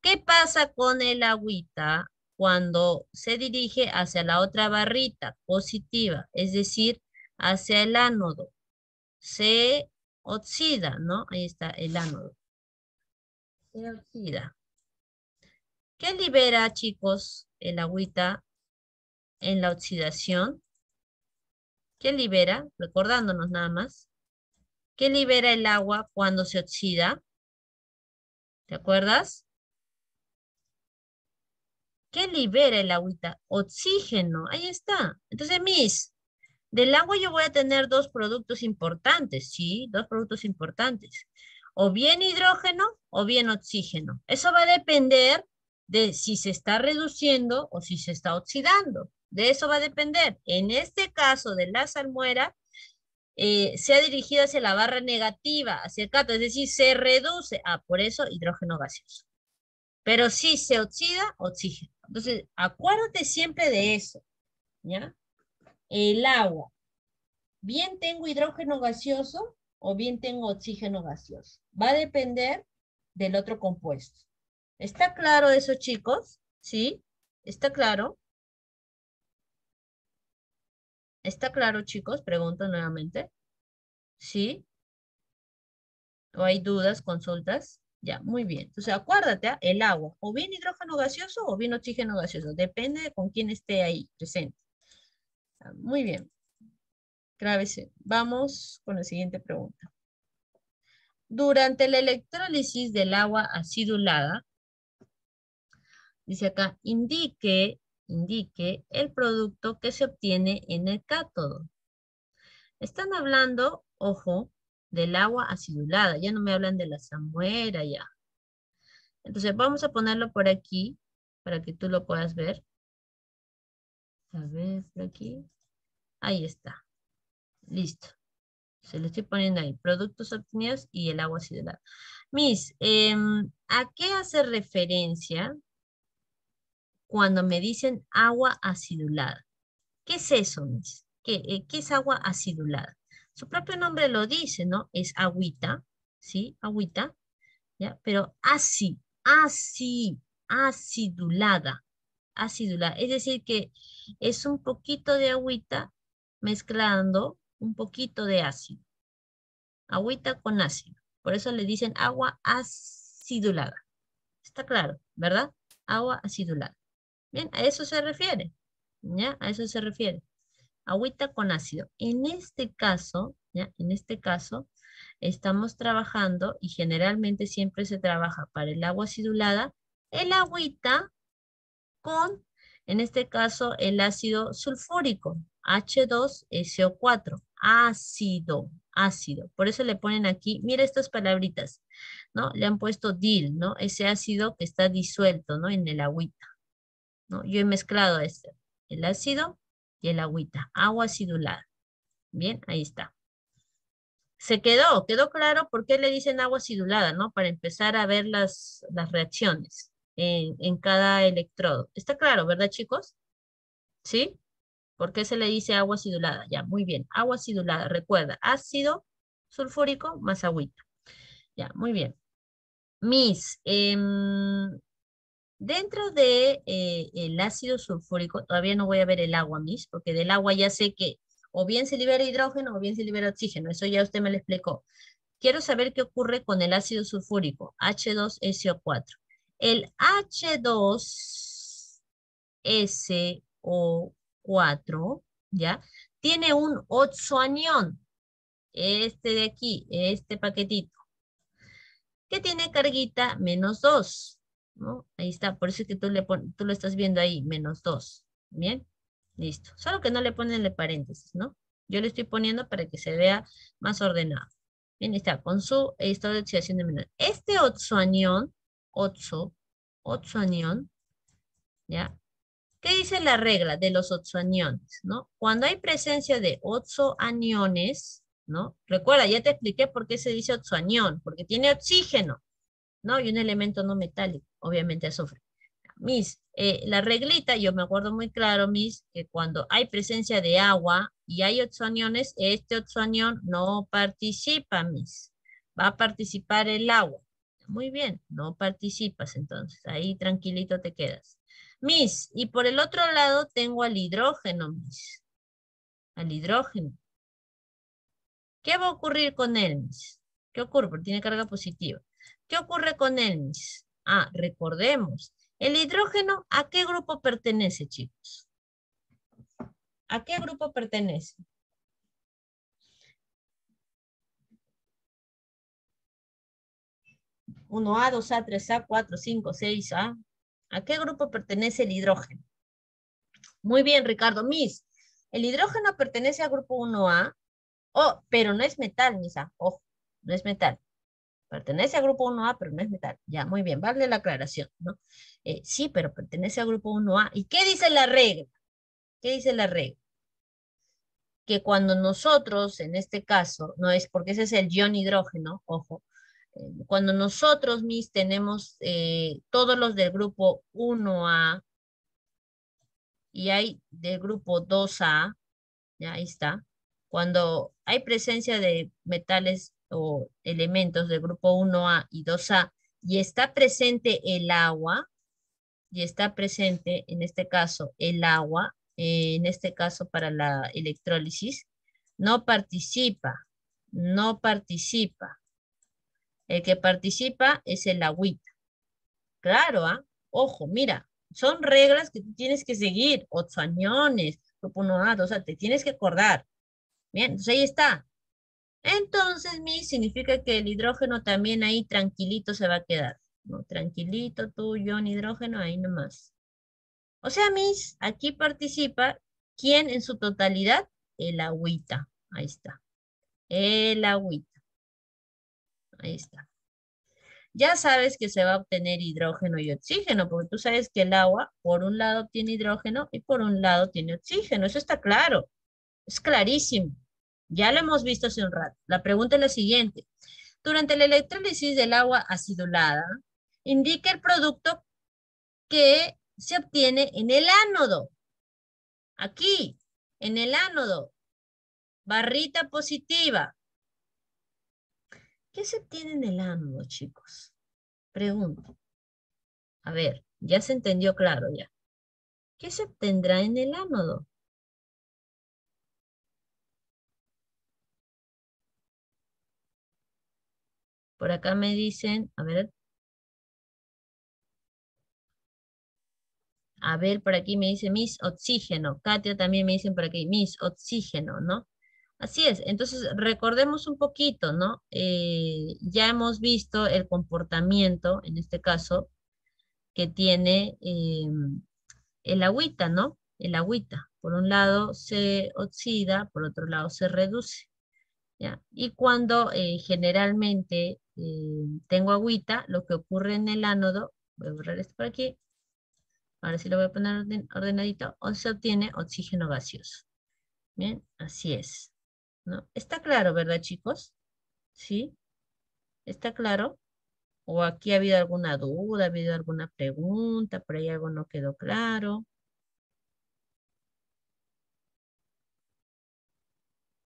¿Qué pasa con el agüita cuando se dirige hacia la otra barrita positiva? Es decir, hacia el ánodo. Se oxida, ¿no? Ahí está el ánodo. Se oxida. ¿Qué libera, chicos, el agüita en la oxidación? ¿Qué libera? Recordándonos nada más. ¿Qué libera el agua cuando se oxida? ¿Te acuerdas? ¿Qué libera el agüita? Oxígeno, ahí está. Entonces, mis, del agua yo voy a tener dos productos importantes, ¿sí? Dos productos importantes. O bien hidrógeno o bien oxígeno. Eso va a depender de si se está reduciendo o si se está oxidando. De eso va a depender. En este caso de la salmuera, eh, se ha dirigido hacia la barra negativa, hacia el cátodo, es decir, se reduce. Ah, por eso hidrógeno gaseoso. Pero si se oxida, oxígeno. Entonces, acuérdate siempre de eso, ¿ya? El agua. Bien tengo hidrógeno gaseoso o bien tengo oxígeno gaseoso. Va a depender del otro compuesto. ¿Está claro eso, chicos? ¿Sí? ¿Está claro? ¿Está claro, chicos? Pregunto nuevamente. ¿Sí? ¿O hay dudas, consultas? Ya, muy bien. Entonces, acuérdate, ¿ah? el agua, o bien hidrógeno gaseoso o bien oxígeno gaseoso. Depende de con quién esté ahí presente. Muy bien. Grábese. Vamos con la siguiente pregunta. Durante la electrólisis del agua acidulada, dice acá, indique, indique el producto que se obtiene en el cátodo. Están hablando, ojo, del agua acidulada, ya no me hablan de la zamuera ya. Entonces vamos a ponerlo por aquí para que tú lo puedas ver. A ver, por aquí. Ahí está. Listo. Se lo estoy poniendo ahí. Productos obtenidos y el agua acidulada. Miss, em, ¿a qué hace referencia cuando me dicen agua acidulada? ¿Qué es eso, Miss? ¿Qué, eh, ¿Qué es agua acidulada? Su propio nombre lo dice, ¿no? Es agüita, ¿sí? Agüita, ¿ya? Pero así, así, acidulada, acidulada. Es decir que es un poquito de agüita mezclando un poquito de ácido. Agüita con ácido. Por eso le dicen agua acidulada. Está claro, ¿verdad? Agua acidulada. Bien, a eso se refiere. ¿Ya? A eso se refiere agüita con ácido. En este caso, ¿ya? en este caso, estamos trabajando y generalmente siempre se trabaja para el agua acidulada, el agüita con, en este caso, el ácido sulfúrico, H2SO4, ácido, ácido. Por eso le ponen aquí, mira estas palabritas, ¿no? Le han puesto DIL, ¿no? Ese ácido que está disuelto, ¿no? En el agüita, ¿no? Yo he mezclado este, el ácido y el agüita, agua acidulada. Bien, ahí está. Se quedó, quedó claro por qué le dicen agua acidulada, ¿no? Para empezar a ver las, las reacciones en, cada electrodo. ¿Está claro, verdad, chicos? ¿Sí? ¿Por qué se le dice agua acidulada? Ya, muy bien. Agua acidulada, recuerda, ácido sulfúrico más agüita. Ya, muy bien. Mis, em, dentro de eh, el ácido sulfúrico, todavía no voy a ver el agua, mis, porque del agua ya sé que o bien se libera hidrógeno o bien se libera oxígeno. Eso ya usted me lo explicó. Quiero saber qué ocurre con el ácido sulfúrico, H2SO4. El H2SO4 4, ¿ya? Tiene un oxoanión, este de aquí, este paquetito, que tiene carguita menos 2, ¿no? Ahí está, por eso es que tú, le tú lo estás viendo ahí, menos 2, ¿bien? Listo, solo que no le ponen el paréntesis, ¿no? Yo le estoy poniendo para que se vea más ordenado. Bien, está, con su estado de oxidación de menor. Este oxoanión, oxo, oxoanión, ¿ya? ¿Qué dice la regla de los oxoaniones? ¿no? Cuando hay presencia de oxoaniones, ¿no? Recuerda, ya te expliqué por qué se dice oxoanión, porque tiene oxígeno, ¿no? Y un elemento no metálico, obviamente azufre. Mis, eh, la reglita, yo me acuerdo muy claro, mis, que cuando hay presencia de agua y hay oxoaniones, este oxoanión no participa, mis. Va a participar el agua. Muy bien, no participas entonces, ahí tranquilito te quedas. Mis, y por el otro lado tengo al hidrógeno, mis. Al hidrógeno. ¿Qué va a ocurrir con él, mis? ¿Qué ocurre? Porque tiene carga positiva. ¿Qué ocurre con él, mis? Ah, recordemos. ¿El hidrógeno a qué grupo pertenece, chicos? ¿A qué grupo pertenece? 1A, 2A, 3A, 4, 5, 6A. ¿A qué grupo pertenece el hidrógeno? Muy bien, Ricardo. Miss, el hidrógeno pertenece al grupo 1A, oh, pero no es metal, Misa. Ojo, no es metal. Pertenece al grupo 1A, pero no es metal. Ya, muy bien, vale la aclaración, ¿no? Eh, sí, pero pertenece al grupo 1A. ¿Y qué dice la regla? ¿Qué dice la regla? Que cuando nosotros, en este caso, no es porque ese es el ion hidrógeno, ojo, cuando nosotros, mis, tenemos eh, todos los del grupo 1A y hay del grupo 2A, ya ahí está. Cuando hay presencia de metales o elementos del grupo 1A y 2A y está presente el agua, y está presente en este caso el agua, en este caso para la electrólisis, no participa, no participa. El que participa es el agüita. Claro, ¿ah? Ojo, mira, son reglas que tienes que seguir, oxoaniones, grupo A, o sea, te tienes que acordar. Bien, entonces ahí está. Entonces, mi significa que el hidrógeno también ahí tranquilito se va a quedar. ¿no? Tranquilito, tú, yo, hidrógeno, ahí nomás. O sea, mis, aquí participa, ¿quién en su totalidad? El agüita. Ahí está. El agüita. Ahí está. Ya sabes que se va a obtener hidrógeno y oxígeno, porque tú sabes que el agua por un lado tiene hidrógeno y por un lado tiene oxígeno. Eso está claro. Es clarísimo. Ya lo hemos visto hace un rato. La pregunta es la siguiente. Durante la electrólisis del agua acidulada, indica el producto que se obtiene en el ánodo. Aquí, en el ánodo. Barrita positiva. ¿Qué se obtiene en el ánodo, chicos? Pregunto. A ver, ya se entendió claro ya. ¿Qué se obtendrá en el ánodo? Por acá me dicen, a ver. A ver, por aquí me dice mis oxígeno. Katia también me dicen por aquí mis oxígeno, ¿no? Así es, entonces recordemos un poquito, ¿no? Eh, ya hemos visto el comportamiento, en este caso, que tiene eh, el agüita, ¿no? El agüita. Por un lado se oxida, por otro lado se reduce. ¿ya? Y cuando eh, generalmente tengo agüita, lo que ocurre en el ánodo, voy a borrar esto por aquí, ahora sí lo voy a poner ordenadito, se obtiene oxígeno gaseoso. Bien, así es. Está claro, ¿verdad, chicos? ¿Sí? ¿Está claro? ¿O aquí ha habido alguna duda, ha habido alguna pregunta, por ahí algo no quedó claro?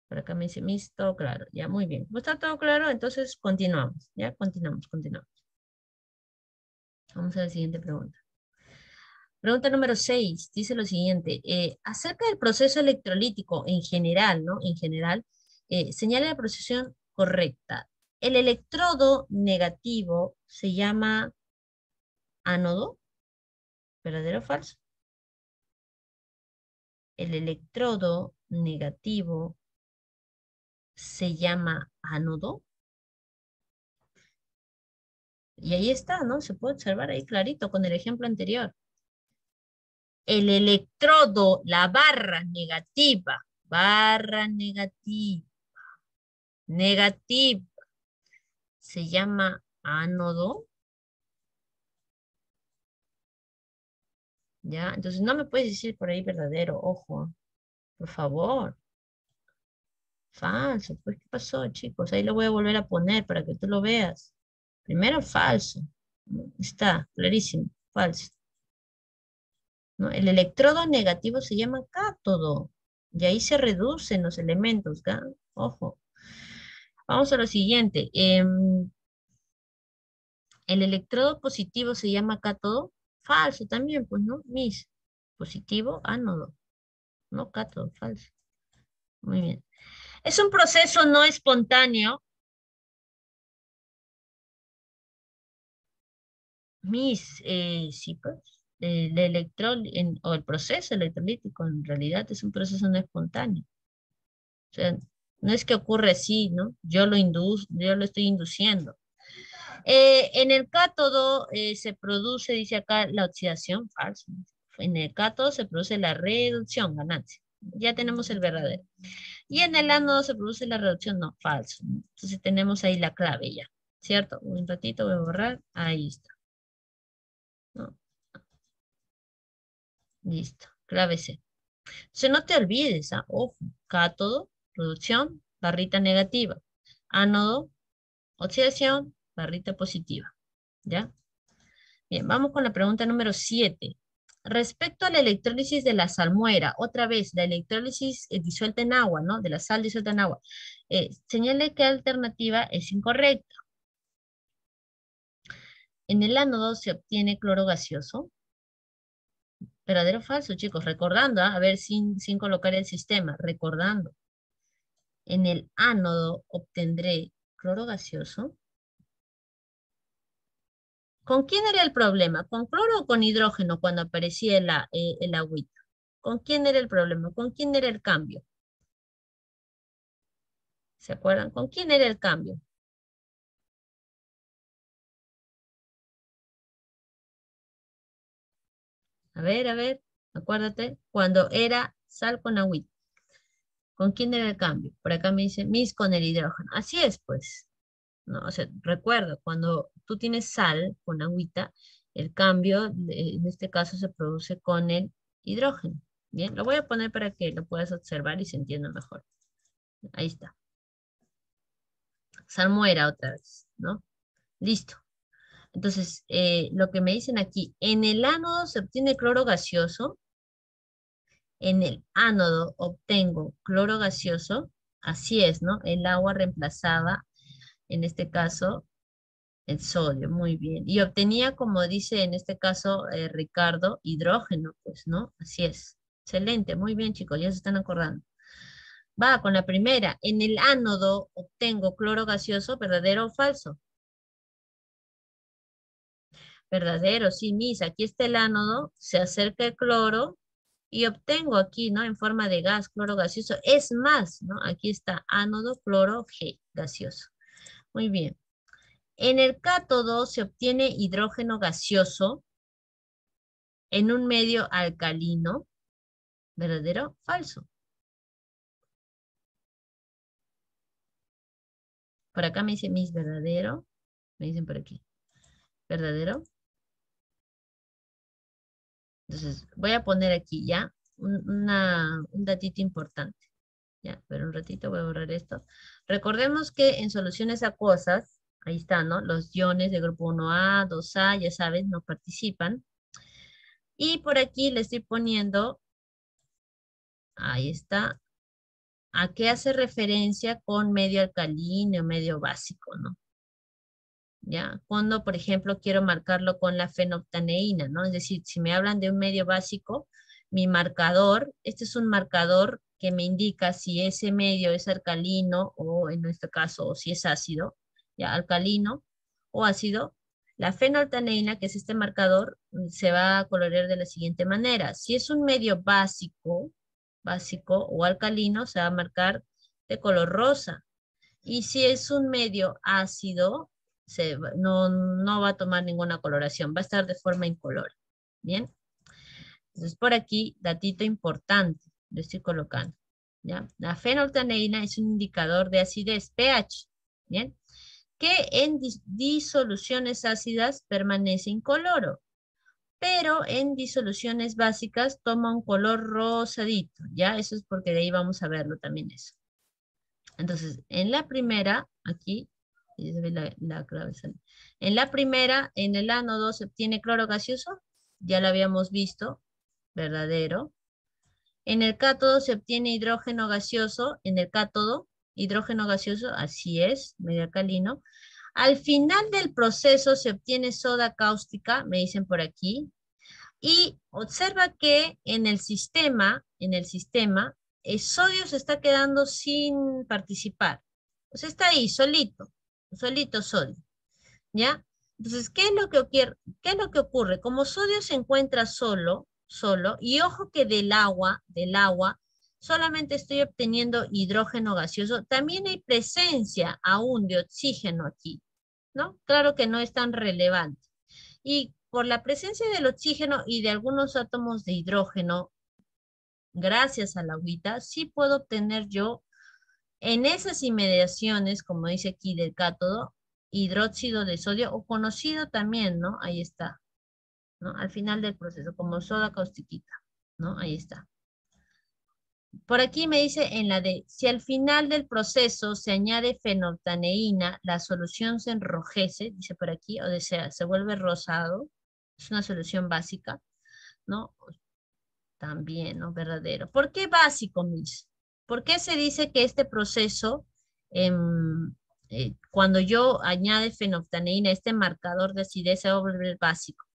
Por acá me dice, mis, todo claro. Ya, muy bien. ¿No está todo claro? Entonces continuamos. Ya, continuamos, continuamos. Vamos a la siguiente pregunta. Pregunta número 6. Dice lo siguiente. Eh, acerca del proceso electrolítico en general, ¿no? En general, eh, señala la procesión correcta. El electrodo negativo se llama ánodo. ¿Verdadero o falso? El electrodo negativo se llama ánodo. Y ahí está, ¿no? Se puede observar ahí clarito con el ejemplo anterior. El electrodo, la barra negativa, barra negativa, negativa, se llama ánodo. ¿Ya? Entonces no me puedes decir por ahí verdadero, ojo, por favor. Falso, pues, ¿qué pasó, chicos? Ahí lo voy a volver a poner para que tú lo veas. Primero, falso. Está, clarísimo, falso. ¿No? El electrodo negativo se llama cátodo. Y ahí se reducen los elementos, ¿ya? Ojo. Vamos a lo siguiente. Em, el electrodo positivo se llama cátodo. Falso también, pues, ¿no? Mis. Positivo, ánodo. No cátodo, falso. Muy bien. Es un proceso no espontáneo. Mis, eh, sí, pues, el electrol, o el proceso electrolítico en realidad es un proceso no espontáneo. O sea, no es que ocurre así, ¿no? Yo lo, yo lo estoy induciendo. Eh, en el cátodo eh, se produce, dice acá, la oxidación, falso. En el cátodo se produce la reducción, ganancia. Ya tenemos el verdadero. Y en el ánodo se produce la reducción, no, falso. Entonces tenemos ahí la clave ya, ¿cierto? Un ratito voy a borrar, ahí está. Listo, clave C. Entonces no te olvides, ¿ah? ojo, cátodo, producción, barrita negativa. Ánodo, oxidación, barrita positiva. ¿Ya? Bien, vamos con la pregunta número 7. Respecto a la electrólisis de la salmuera, otra vez, la electrólisis eh, disuelta en agua, ¿no? De la sal disuelta en agua. Eh, señale que alternativa es incorrecta. En el ánodo se obtiene cloro gaseoso, ¿Verdadero o falso, chicos? Recordando, ¿ah? a ver, sin, sin colocar el sistema, recordando. En el ánodo obtendré cloro gaseoso. ¿Con quién era el problema? ¿Con cloro o con hidrógeno cuando aparecía el, eh, el agüita? ¿Con quién era el problema? ¿Con quién era el cambio? ¿Se acuerdan? ¿Con quién era el cambio? A ver, a ver, acuérdate, cuando era sal con agüita. ¿Con quién era el cambio? Por acá me dice mis con el hidrógeno. Así es, pues. No, o sea, recuerda, cuando tú tienes sal con agüita, el cambio, en este caso, se produce con el hidrógeno. Bien, lo voy a poner para que lo puedas observar y se entienda mejor. Ahí está. Salmuera otra vez, ¿no? Listo. Entonces, eh, lo que me dicen aquí, en el ánodo se obtiene cloro gaseoso, en el ánodo obtengo cloro gaseoso, así es, ¿no? El agua reemplazaba, en este caso, el sodio, muy bien. Y obtenía, como dice en este caso eh, Ricardo, hidrógeno, pues, ¿no? Así es. Excelente, muy bien chicos, ya se están acordando. Va con la primera, en el ánodo obtengo cloro gaseoso, ¿verdadero o falso? Verdadero, sí, mis, aquí está el ánodo, se acerca el cloro y obtengo aquí, ¿no? En forma de gas, cloro gaseoso. Es más, ¿no? Aquí está ánodo, cloro, G, gaseoso. Muy bien. En el cátodo se obtiene hidrógeno gaseoso en un medio alcalino. ¿Verdadero? Falso. Por acá me dice mis verdadero. Me dicen por aquí. ¿Verdadero? Entonces, voy a poner aquí ya un, un datito importante. Ya, pero un ratito voy a borrar esto. Recordemos que en soluciones acuosas, ahí están, ¿no? Los iones de grupo 1A, 2A, ya saben, no participan. Y por aquí le estoy poniendo, ahí está, a qué hace referencia con medio alcalino, medio básico, ¿no? Cuando, por ejemplo, quiero marcarlo con la fenoctaneína, ¿no? Es decir, si me hablan de un medio básico, mi marcador, este es un marcador que me indica si ese medio es alcalino o en nuestro caso, si es ácido, ya alcalino o ácido, la fenoltaneína, que es este marcador, se va a colorear de la siguiente manera. Si es un medio básico, básico o alcalino, se va a marcar de color rosa. Y si es un medio ácido, no, no va a tomar ninguna coloración, va a estar de forma incolora. Bien. Entonces, por aquí, datito importante, lo estoy colocando. ¿ya? La fenoltaneína es un indicador de acidez, pH. Bien que en disoluciones ácidas permanece incoloro, pero en disoluciones básicas toma un color rosadito, ¿ya? Eso es porque de ahí vamos a verlo también eso. Entonces, en la primera, aquí, en la primera, en el ánodo se obtiene cloro gaseoso, ya lo habíamos visto, verdadero. En el cátodo se obtiene hidrógeno gaseoso, en el cátodo, hidrógeno gaseoso, así es, medio alcalino. Al final del proceso se obtiene soda cáustica, me dicen por aquí, y observa que en el sistema, en el sistema, el sodio se está quedando sin participar. O sea, está ahí, solito, solito sodio, ¿ya? Entonces, ¿qué es lo que ocurre? ¿Qué es lo que ocurre? Como sodio se encuentra solo, solo, y ojo que del agua, del agua, solamente estoy obteniendo hidrógeno gaseoso, también hay presencia aún de oxígeno aquí, ¿no? Claro que no es tan relevante. Y por la presencia del oxígeno y de algunos átomos de hidrógeno, gracias a la agüita, sí puedo obtener yo en esas inmediaciones, como dice aquí del cátodo, hidróxido de sodio, o conocido también, ¿no? Ahí está, ¿no? Al final del proceso, como soda caustiquita, ¿no? Ahí está. Por aquí me dice en la de, si al final del proceso se añade fenoltaneína, la solución se enrojece, dice por aquí, o sea, se vuelve rosado, es una solución básica, ¿no? También, ¿no? Verdadero. ¿Por qué básico, Miss? ¿Por qué se dice que este proceso, em, eh, cuando yo añade fenoltaneína, este marcador de acidez se a volver básico?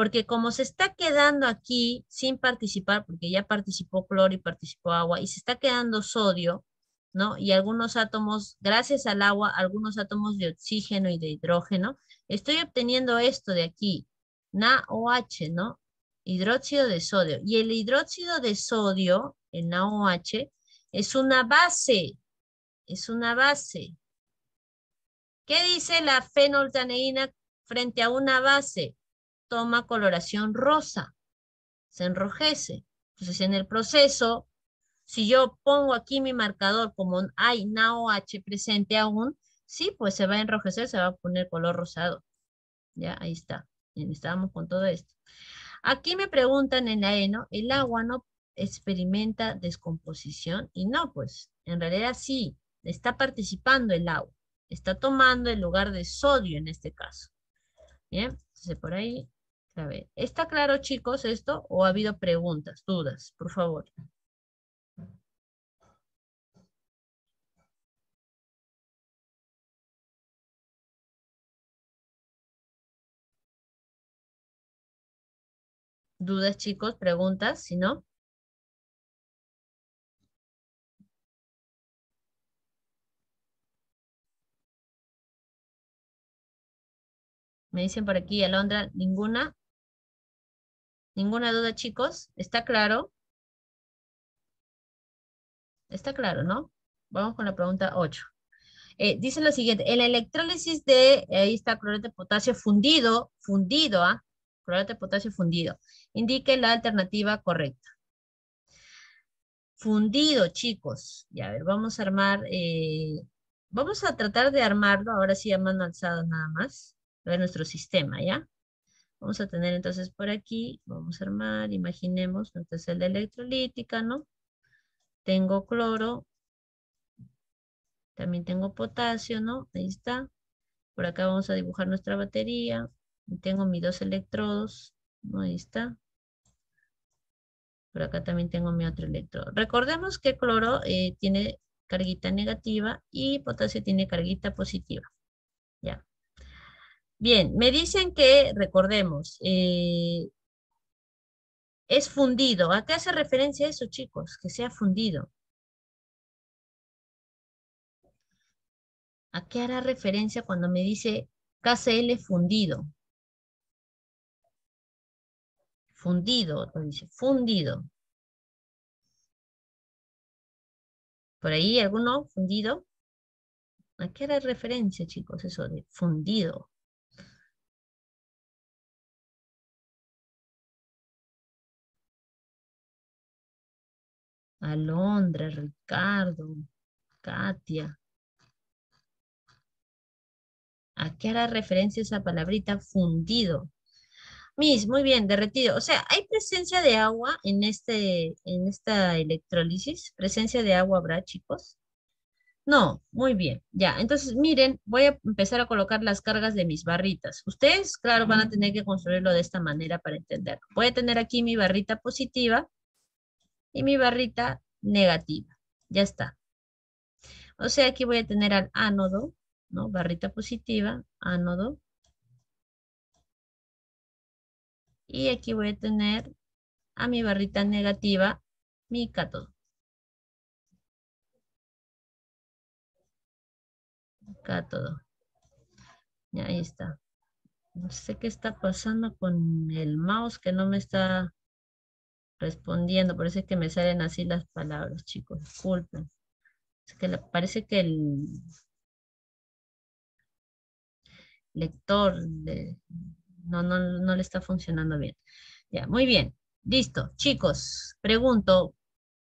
porque como se está quedando aquí sin participar, porque ya participó cloro y participó agua, y se está quedando sodio, ¿no? Y algunos átomos, gracias al agua, algunos átomos de oxígeno y de hidrógeno, estoy obteniendo esto de aquí, NaOH, ¿no? Hidróxido de sodio. Y el hidróxido de sodio, el NaOH, es una base, es una base. ¿Qué dice la fenoltaneína frente a una base? toma coloración rosa, se enrojece. Entonces, en el proceso, si yo pongo aquí mi marcador como hay NaOH presente aún, sí, pues se va a enrojecer, se va a poner color rosado. Ya, ahí está. Bien, estábamos con todo esto. Aquí me preguntan en la ENO, ¿el agua no experimenta descomposición? Y no, pues, en realidad sí, está participando el agua. Está tomando el lugar de sodio en este caso. Bien, entonces por ahí a ver, ¿está claro chicos esto o ha habido preguntas, dudas? Por favor. ¿Dudas chicos? ¿Preguntas? Si no. Me dicen por aquí, Alondra, ¿ninguna? ¿Ninguna duda, chicos? ¿Está claro? Está claro, ¿no? Vamos con la pregunta 8. Eh, dice lo siguiente, en la electrólisis de, ahí está cloreto de potasio fundido, fundido, ¿ah? Cloreto de potasio fundido. Indique la alternativa correcta. Fundido, chicos. Ya, a ver, vamos a armar eh, vamos a tratar de armarlo, ahora sí a mano alzada nada más, ver nuestro sistema, ¿ya? Vamos a tener entonces por aquí, vamos a armar, imaginemos, entonces el de electrolítica, ¿no? Tengo cloro, también tengo potasio, ¿no? Ahí está. Por acá vamos a dibujar nuestra batería. Tengo mis dos electrodos, ¿no? Ahí está. Por acá también tengo mi otro electrodo. Recordemos que cloro eh, tiene carguita negativa y potasio tiene carguita positiva. Bien, me dicen que, recordemos, eh, es fundido. ¿A qué hace referencia eso, chicos? Que sea fundido. ¿A qué hará referencia cuando me dice KCl fundido? Fundido, dice, fundido. ¿Por ahí alguno fundido? ¿A qué hará referencia, chicos, eso de fundido? Alondra, Ricardo, Katia. ¿A qué hará referencia esa palabrita fundido? Miss, muy bien, derretido. O sea, ¿hay presencia de agua en, este, en esta electrólisis? ¿Presencia de agua habrá, chicos? No, muy bien. Ya, entonces miren, voy a empezar a colocar las cargas de mis barritas. Ustedes, claro, van a tener que construirlo de esta manera para entenderlo. Voy a tener aquí mi barrita positiva y mi barrita negativa. Ya está. O sea, aquí voy a tener al ánodo, ¿no? Barrita positiva, ánodo. Y aquí voy a tener a mi barrita negativa, mi cátodo. Cátodo. Y ahí está. No sé qué está pasando con el mouse que no me está respondiendo. Parece que me salen así las palabras, chicos. Disculpen. Es parece que el lector no, no, no le está funcionando bien. Ya, muy bien. Listo. Chicos, pregunto,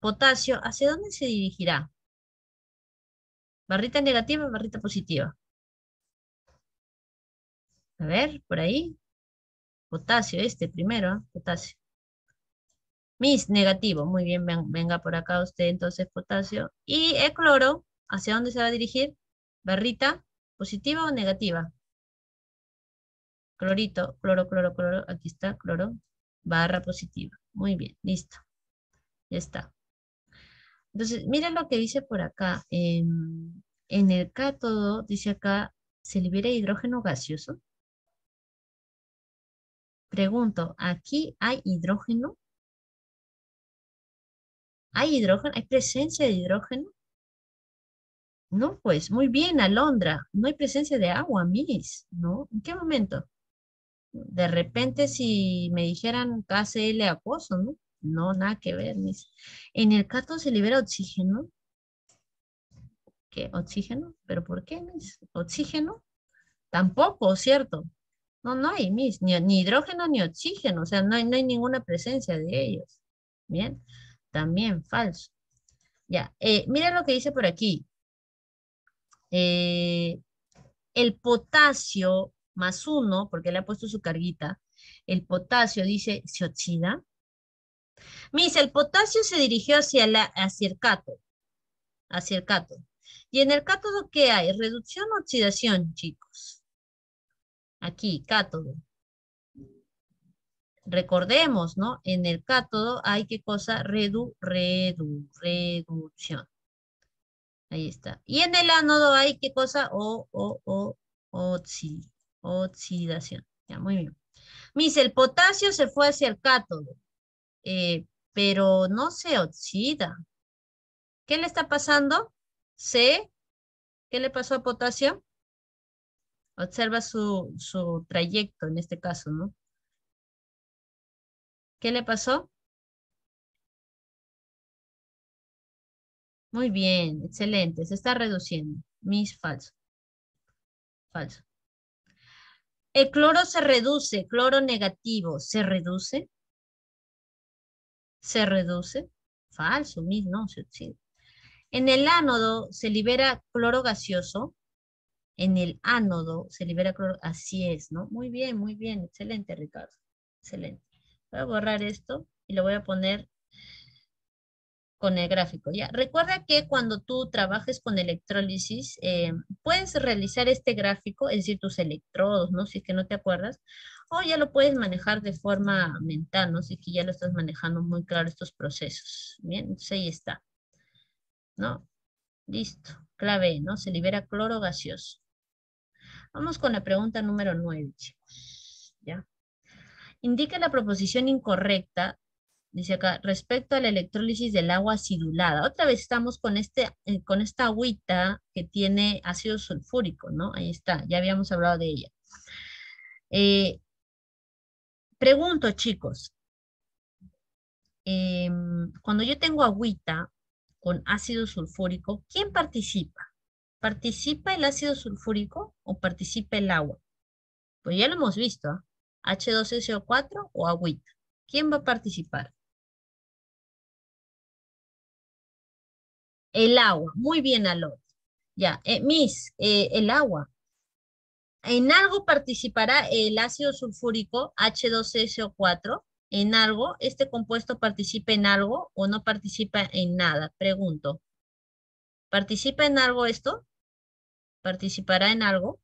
potasio, ¿hacia dónde se dirigirá? ¿Barrita negativa o barrita positiva? A ver, por ahí. Potasio, este primero, ¿ah? potasio. Mis, negativo. Muy bien, venga por acá usted entonces potasio. Y el cloro, ¿hacia dónde se va a dirigir? ¿Barrita positiva o negativa? Clorito, cloro, cloro, cloro. Aquí está, cloro. Barra positiva. Muy bien, listo. Ya está. Entonces, mira lo que dice por acá. en el cátodo, dice acá, ¿se libera hidrógeno gaseoso? Pregunto, ¿aquí hay hidrógeno? ¿Hay hidrógeno? ¿Hay presencia de hidrógeno? No, pues, muy bien, Alondra. No hay presencia de agua, Miss, ¿no? ¿En qué momento? De repente, si me dijeran KCl acuoso, ¿no? No, nada que ver, Miss. En el cátodo se libera oxígeno. ¿Qué? ¿Oxígeno? ¿Pero por qué, Miss? ¿Oxígeno? Tampoco, ¿cierto? No, no hay, Miss, ni, hidrógeno ni oxígeno, o sea, no hay, no hay ninguna presencia de ellos. Bien. También falso. Ya, eh, mira lo que dice por aquí. Eh, el potasio más uno, porque le ha puesto su carguita, el potasio dice, ¿se oxida? Mis, el potasio se dirigió hacia, la, hacia el cátodo, hacia el cátodo. ¿Y en el cátodo qué hay? ¿Reducción o oxidación, chicos? Aquí, cátodo. Recordemos, ¿no? En el cátodo hay qué cosa? Redu, redu, reducción. Ahí está. Y en el ánodo hay qué cosa? O, o, o, oxidación. Ya, muy bien. Mis, el potasio se fue hacia el cátodo, eh, pero no se oxida. ¿Qué le está pasando? ¿Se? ¿Qué le pasó a potasio? Observa su, su trayecto en este caso, ¿no? ¿Qué le pasó? Muy bien, excelente. Se está reduciendo. Mis falso. Falso. El cloro se reduce. Cloro negativo. ¿Se reduce? ¿Se reduce? Falso, mis, no, se oxida. En el ánodo se libera cloro gaseoso. En el ánodo se libera cloro, así es, ¿no? Muy bien, muy bien, excelente Ricardo, excelente. Voy a borrar esto y lo voy a poner con el gráfico. Ya, recuerda que cuando tú trabajes con electrólisis, eh, puedes realizar este gráfico, es decir, tus electrodos, ¿no? Si es que no te acuerdas, o ya lo puedes manejar de forma mental, ¿no? Si es que ya lo estás manejando muy claro estos procesos. Bien, entonces ahí está. ¿No? Listo. Clave, ¿no? Se libera cloro gaseoso. Vamos con la pregunta número 9, chicos. ¿Ya? Indica la proposición incorrecta Dice acá, respecto a la electrólisis del agua acidulada. Otra vez estamos con, este, eh, con esta agüita que tiene ácido sulfúrico, ¿no? Ahí está, ya habíamos hablado de ella. Eh, pregunto, chicos, em, cuando yo tengo agüita con ácido sulfúrico, ¿quién participa? ¿Participa el ácido sulfúrico o participa el agua? Pues ya lo hemos visto, H2SO4 o agüita. ¿Quién va a participar? El agua. Muy bien, Alon. Ya, eh, Miss, eh, el agua. En algo participará el ácido sulfúrico H2SO4. En algo, ¿este compuesto participa en algo o no participa en nada? Pregunto. ¿Participa en algo esto? ¿Participará en algo?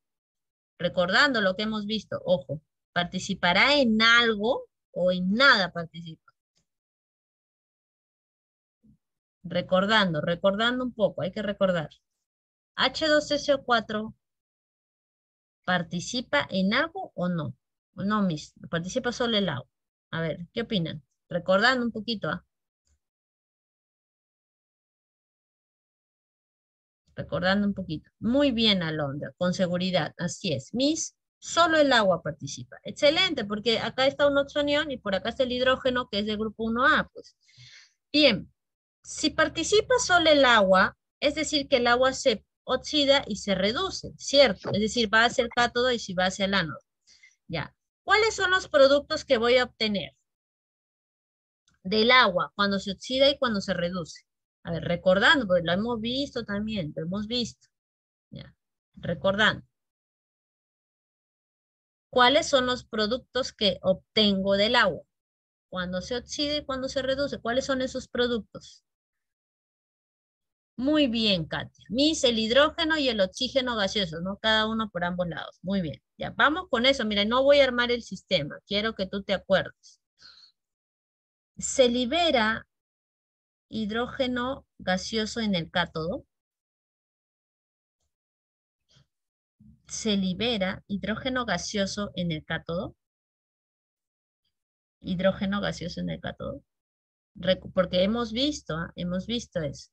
Recordando lo que hemos visto, ojo, ¿participará en algo o en nada participa? Recordando, recordando un poco, hay que recordar. H2SO4 participa en algo o no? No, mis, participa solo el agua. A ver, ¿qué opinan? Recordando un poquito. ¿ah? Recordando un poquito. Muy bien, Alondra, con seguridad. Así es. Miss, solo el agua participa. Excelente, porque acá está un oxonión y por acá está el hidrógeno, que es del grupo 1A. Pues. Bien, si participa solo el agua, es decir, que el agua se oxida y se reduce, ¿cierto? Es decir, va hacia el cátodo y si va hacia el ánodo. Ya. ¿Cuáles son los productos que voy a obtener? Del agua, cuando se oxida y cuando se reduce. A ver, recordando, porque lo hemos visto también, lo hemos visto. Ya. Recordando. ¿Cuáles son los productos que obtengo del agua? Cuando se oxida y cuando se reduce. ¿Cuáles son esos productos? Muy bien, Katia. Mis, el hidrógeno y el oxígeno gaseoso, ¿no? Cada uno por ambos lados. Muy bien. Ya, vamos con eso. Mira, no voy a armar el sistema. Quiero que tú te acuerdes. Se libera hidrógeno gaseoso en el cátodo. Se libera hidrógeno gaseoso en el cátodo. Hidrógeno gaseoso en el cátodo. Porque hemos visto, ¿ah? hemos visto eso.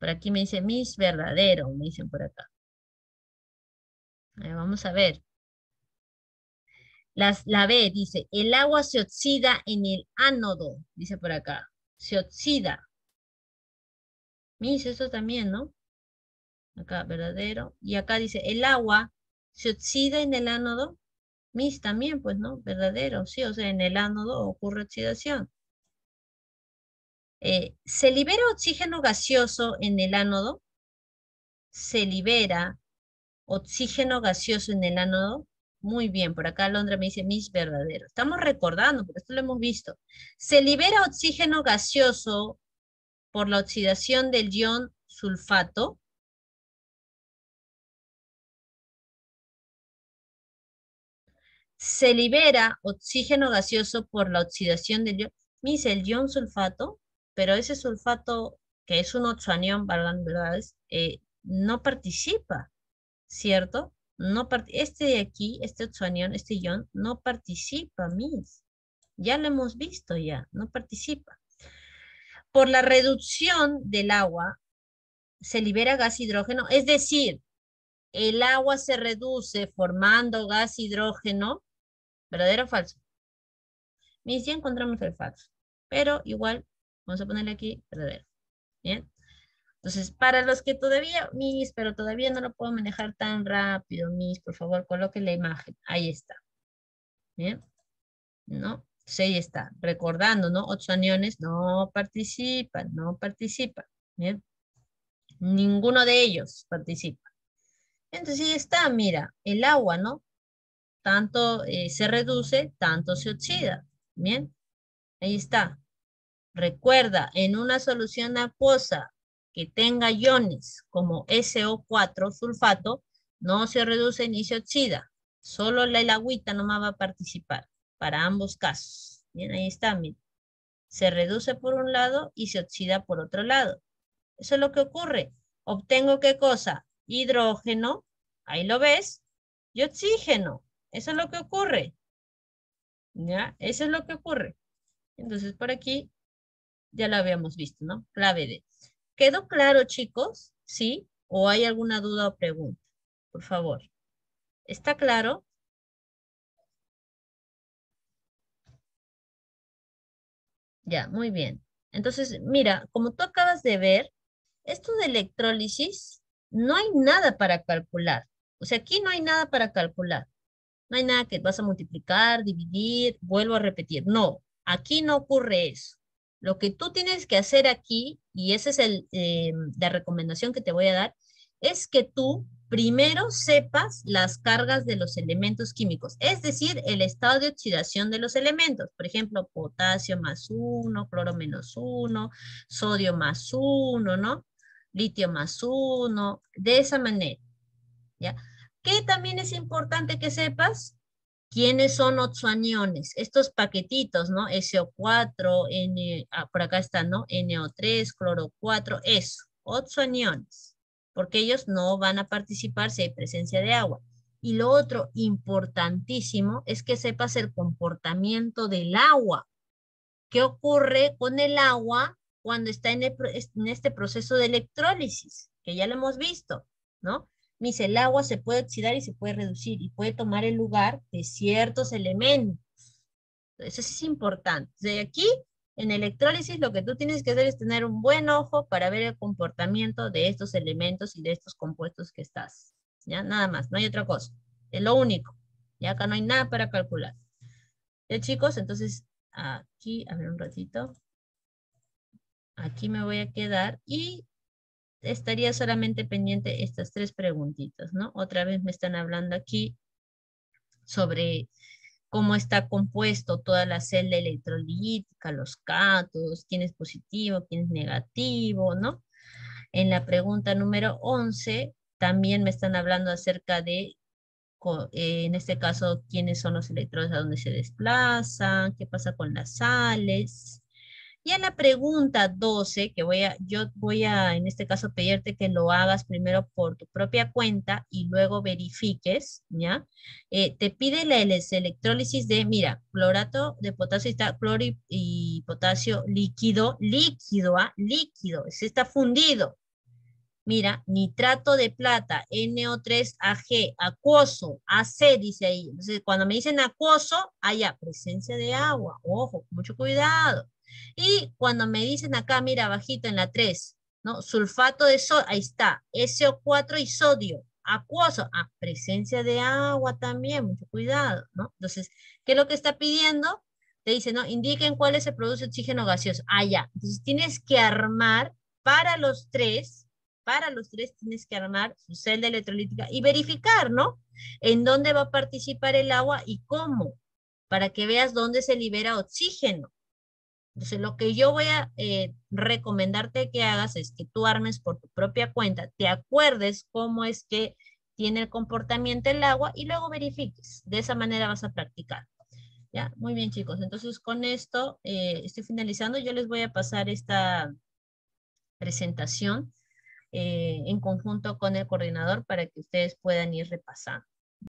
Por aquí me dice Miss verdadero, me dicen por acá. vamos a ver. Las, la B dice, el agua se oxida en el ánodo, dice por acá. Se oxida. Miss, eso también, ¿no? Acá, verdadero. Y acá dice, el agua se oxida en el ánodo. Miss también, pues, ¿no? Verdadero, sí, o sea, en el ánodo ocurre oxidación. Eh, ¿Se libera oxígeno gaseoso en el ánodo? ¿Se libera oxígeno gaseoso en el ánodo? Muy bien, por acá Londra me dice mis verdadero. Estamos recordando, porque esto lo hemos visto. ¿Se libera oxígeno gaseoso por la oxidación del ion sulfato? Se libera oxígeno gaseoso por la oxidación del ion. Mis, el ion sulfato pero ese sulfato, que es un oxoanión. Eh, no participa, ¿cierto? No este de aquí, este oxoanión, este ion, no participa, mis. Ya lo hemos visto ya, no participa. Por la reducción del agua, se libera gas hidrógeno, es decir, el agua se reduce formando gas hidrógeno, ¿verdadero o falso? Mis, ya encontramos el falso, pero igual Vamos a ponerle aquí verdadero. Bien. Entonces, para los que todavía, mis, pero todavía no lo puedo manejar tan rápido, mis, por favor, coloque la imagen. Ahí está. Bien. ¿No? Entonces ahí está, recordando, ¿no? Ocho aniones no participan, no participan. Bien. Ninguno de ellos participa. Entonces ahí está, mira, el agua, ¿no? Tanto eh, se reduce, tanto se oxida. Bien, ahí está. Recuerda, en una solución acuosa que tenga iones como SO4, sulfato, no se reduce ni se oxida. Solo la, el agüita nomás va a participar para ambos casos. Bien, ahí está. Se reduce por un lado y se oxida por otro lado. Eso es lo que ocurre. Obtengo qué cosa? Hidrógeno, ahí lo ves, y oxígeno. Eso es lo que ocurre. ¿Ya? Eso es lo que ocurre. Entonces, por aquí ya lo habíamos visto, ¿no? Clave D. ¿Quedó claro, chicos? ¿Sí? ¿O hay alguna duda o pregunta? Por favor. ¿Está claro? Ya, muy bien. Entonces, mira, como tú acabas de ver, esto de electrólisis, no hay nada para calcular. O sea, aquí no hay nada para calcular. No hay nada que vas a multiplicar, dividir, vuelvo a repetir. No, aquí no ocurre eso. Lo que tú tienes que hacer aquí, y esa es eh, la recomendación que te voy a dar, es que tú primero sepas las cargas de los elementos químicos, es decir, el estado de oxidación de los elementos. Por ejemplo, potasio más uno, cloro menos uno, sodio más uno, ¿no? Litio más uno, de esa manera, ¿ya? ¿Qué también es importante que sepas? ¿Quiénes son oxoaniones? Estos paquetitos, ¿no? SO4, N, ah, por acá está, ¿no? NO3, cloro 4, eso, oxoaniones, porque ellos no van a participar si hay presencia de agua. Y lo otro importantísimo es que sepas el comportamiento del agua. ¿Qué ocurre con el agua cuando está en, en este proceso de electrólisis? Que ya lo hemos visto, ¿no? Dice, el agua se puede oxidar y se puede reducir y puede tomar el lugar de ciertos elementos. Eso es importante. De aquí, en electrólisis, lo que tú tienes que hacer es tener un buen ojo para ver el comportamiento de estos elementos y de estos compuestos que estás. ¿Ya? Nada más, no hay otra cosa. Es lo único. Ya acá no hay nada para calcular. ¿Ya, chicos? Entonces, aquí, a ver un ratito. Aquí me voy a quedar y estaría solamente pendiente estas tres preguntitas, ¿no? Otra vez me están hablando aquí sobre cómo está compuesto toda la celda electrolítica, los cátodos, quién es positivo, quién es negativo, ¿no? En la pregunta número 11 también me están hablando acerca de, eh, en este caso, quiénes son los electrones a dónde se desplazan, qué pasa con las sales, y en la pregunta 12, que voy a, yo voy a, en este caso, pedirte que lo hagas primero por tu propia cuenta y luego verifiques, ¿ya? Eh, te pide la electrólisis de, mira, clorato de potasio está cloro y, potasio líquido, líquido, ¿ah? Líquido, se está fundido. Mira, nitrato de plata, NO3AG, acuoso, AC, dice ahí. Entonces, cuando me dicen acuoso, haya presencia de agua. Ojo, mucho cuidado. Y cuando me dicen acá, mira, bajito en la 3, ¿no? Sulfato de sodio, ahí está, SO4 y sodio, acuoso, a ah, presencia de agua también, mucho cuidado, ¿no? Entonces, ¿qué es lo que está pidiendo? Te dice, ¿no? Indiquen cuál se produce oxígeno gaseoso. Ah, ya. Entonces, tienes que armar para los tres, para los tres tienes que armar su celda electrolítica y verificar, ¿no? En dónde va a participar el agua y cómo, para que veas dónde se libera oxígeno. Entonces, lo que yo voy a eh, recomendarte que hagas es que tú armes por tu propia cuenta, te acuerdes cómo es que tiene el comportamiento el agua y luego verifiques. De esa manera vas a practicar. ¿Ya? Muy bien, chicos. Entonces, con esto eh, estoy finalizando. Yo les voy a pasar esta presentación eh, en conjunto con el coordinador para que ustedes puedan ir repasando.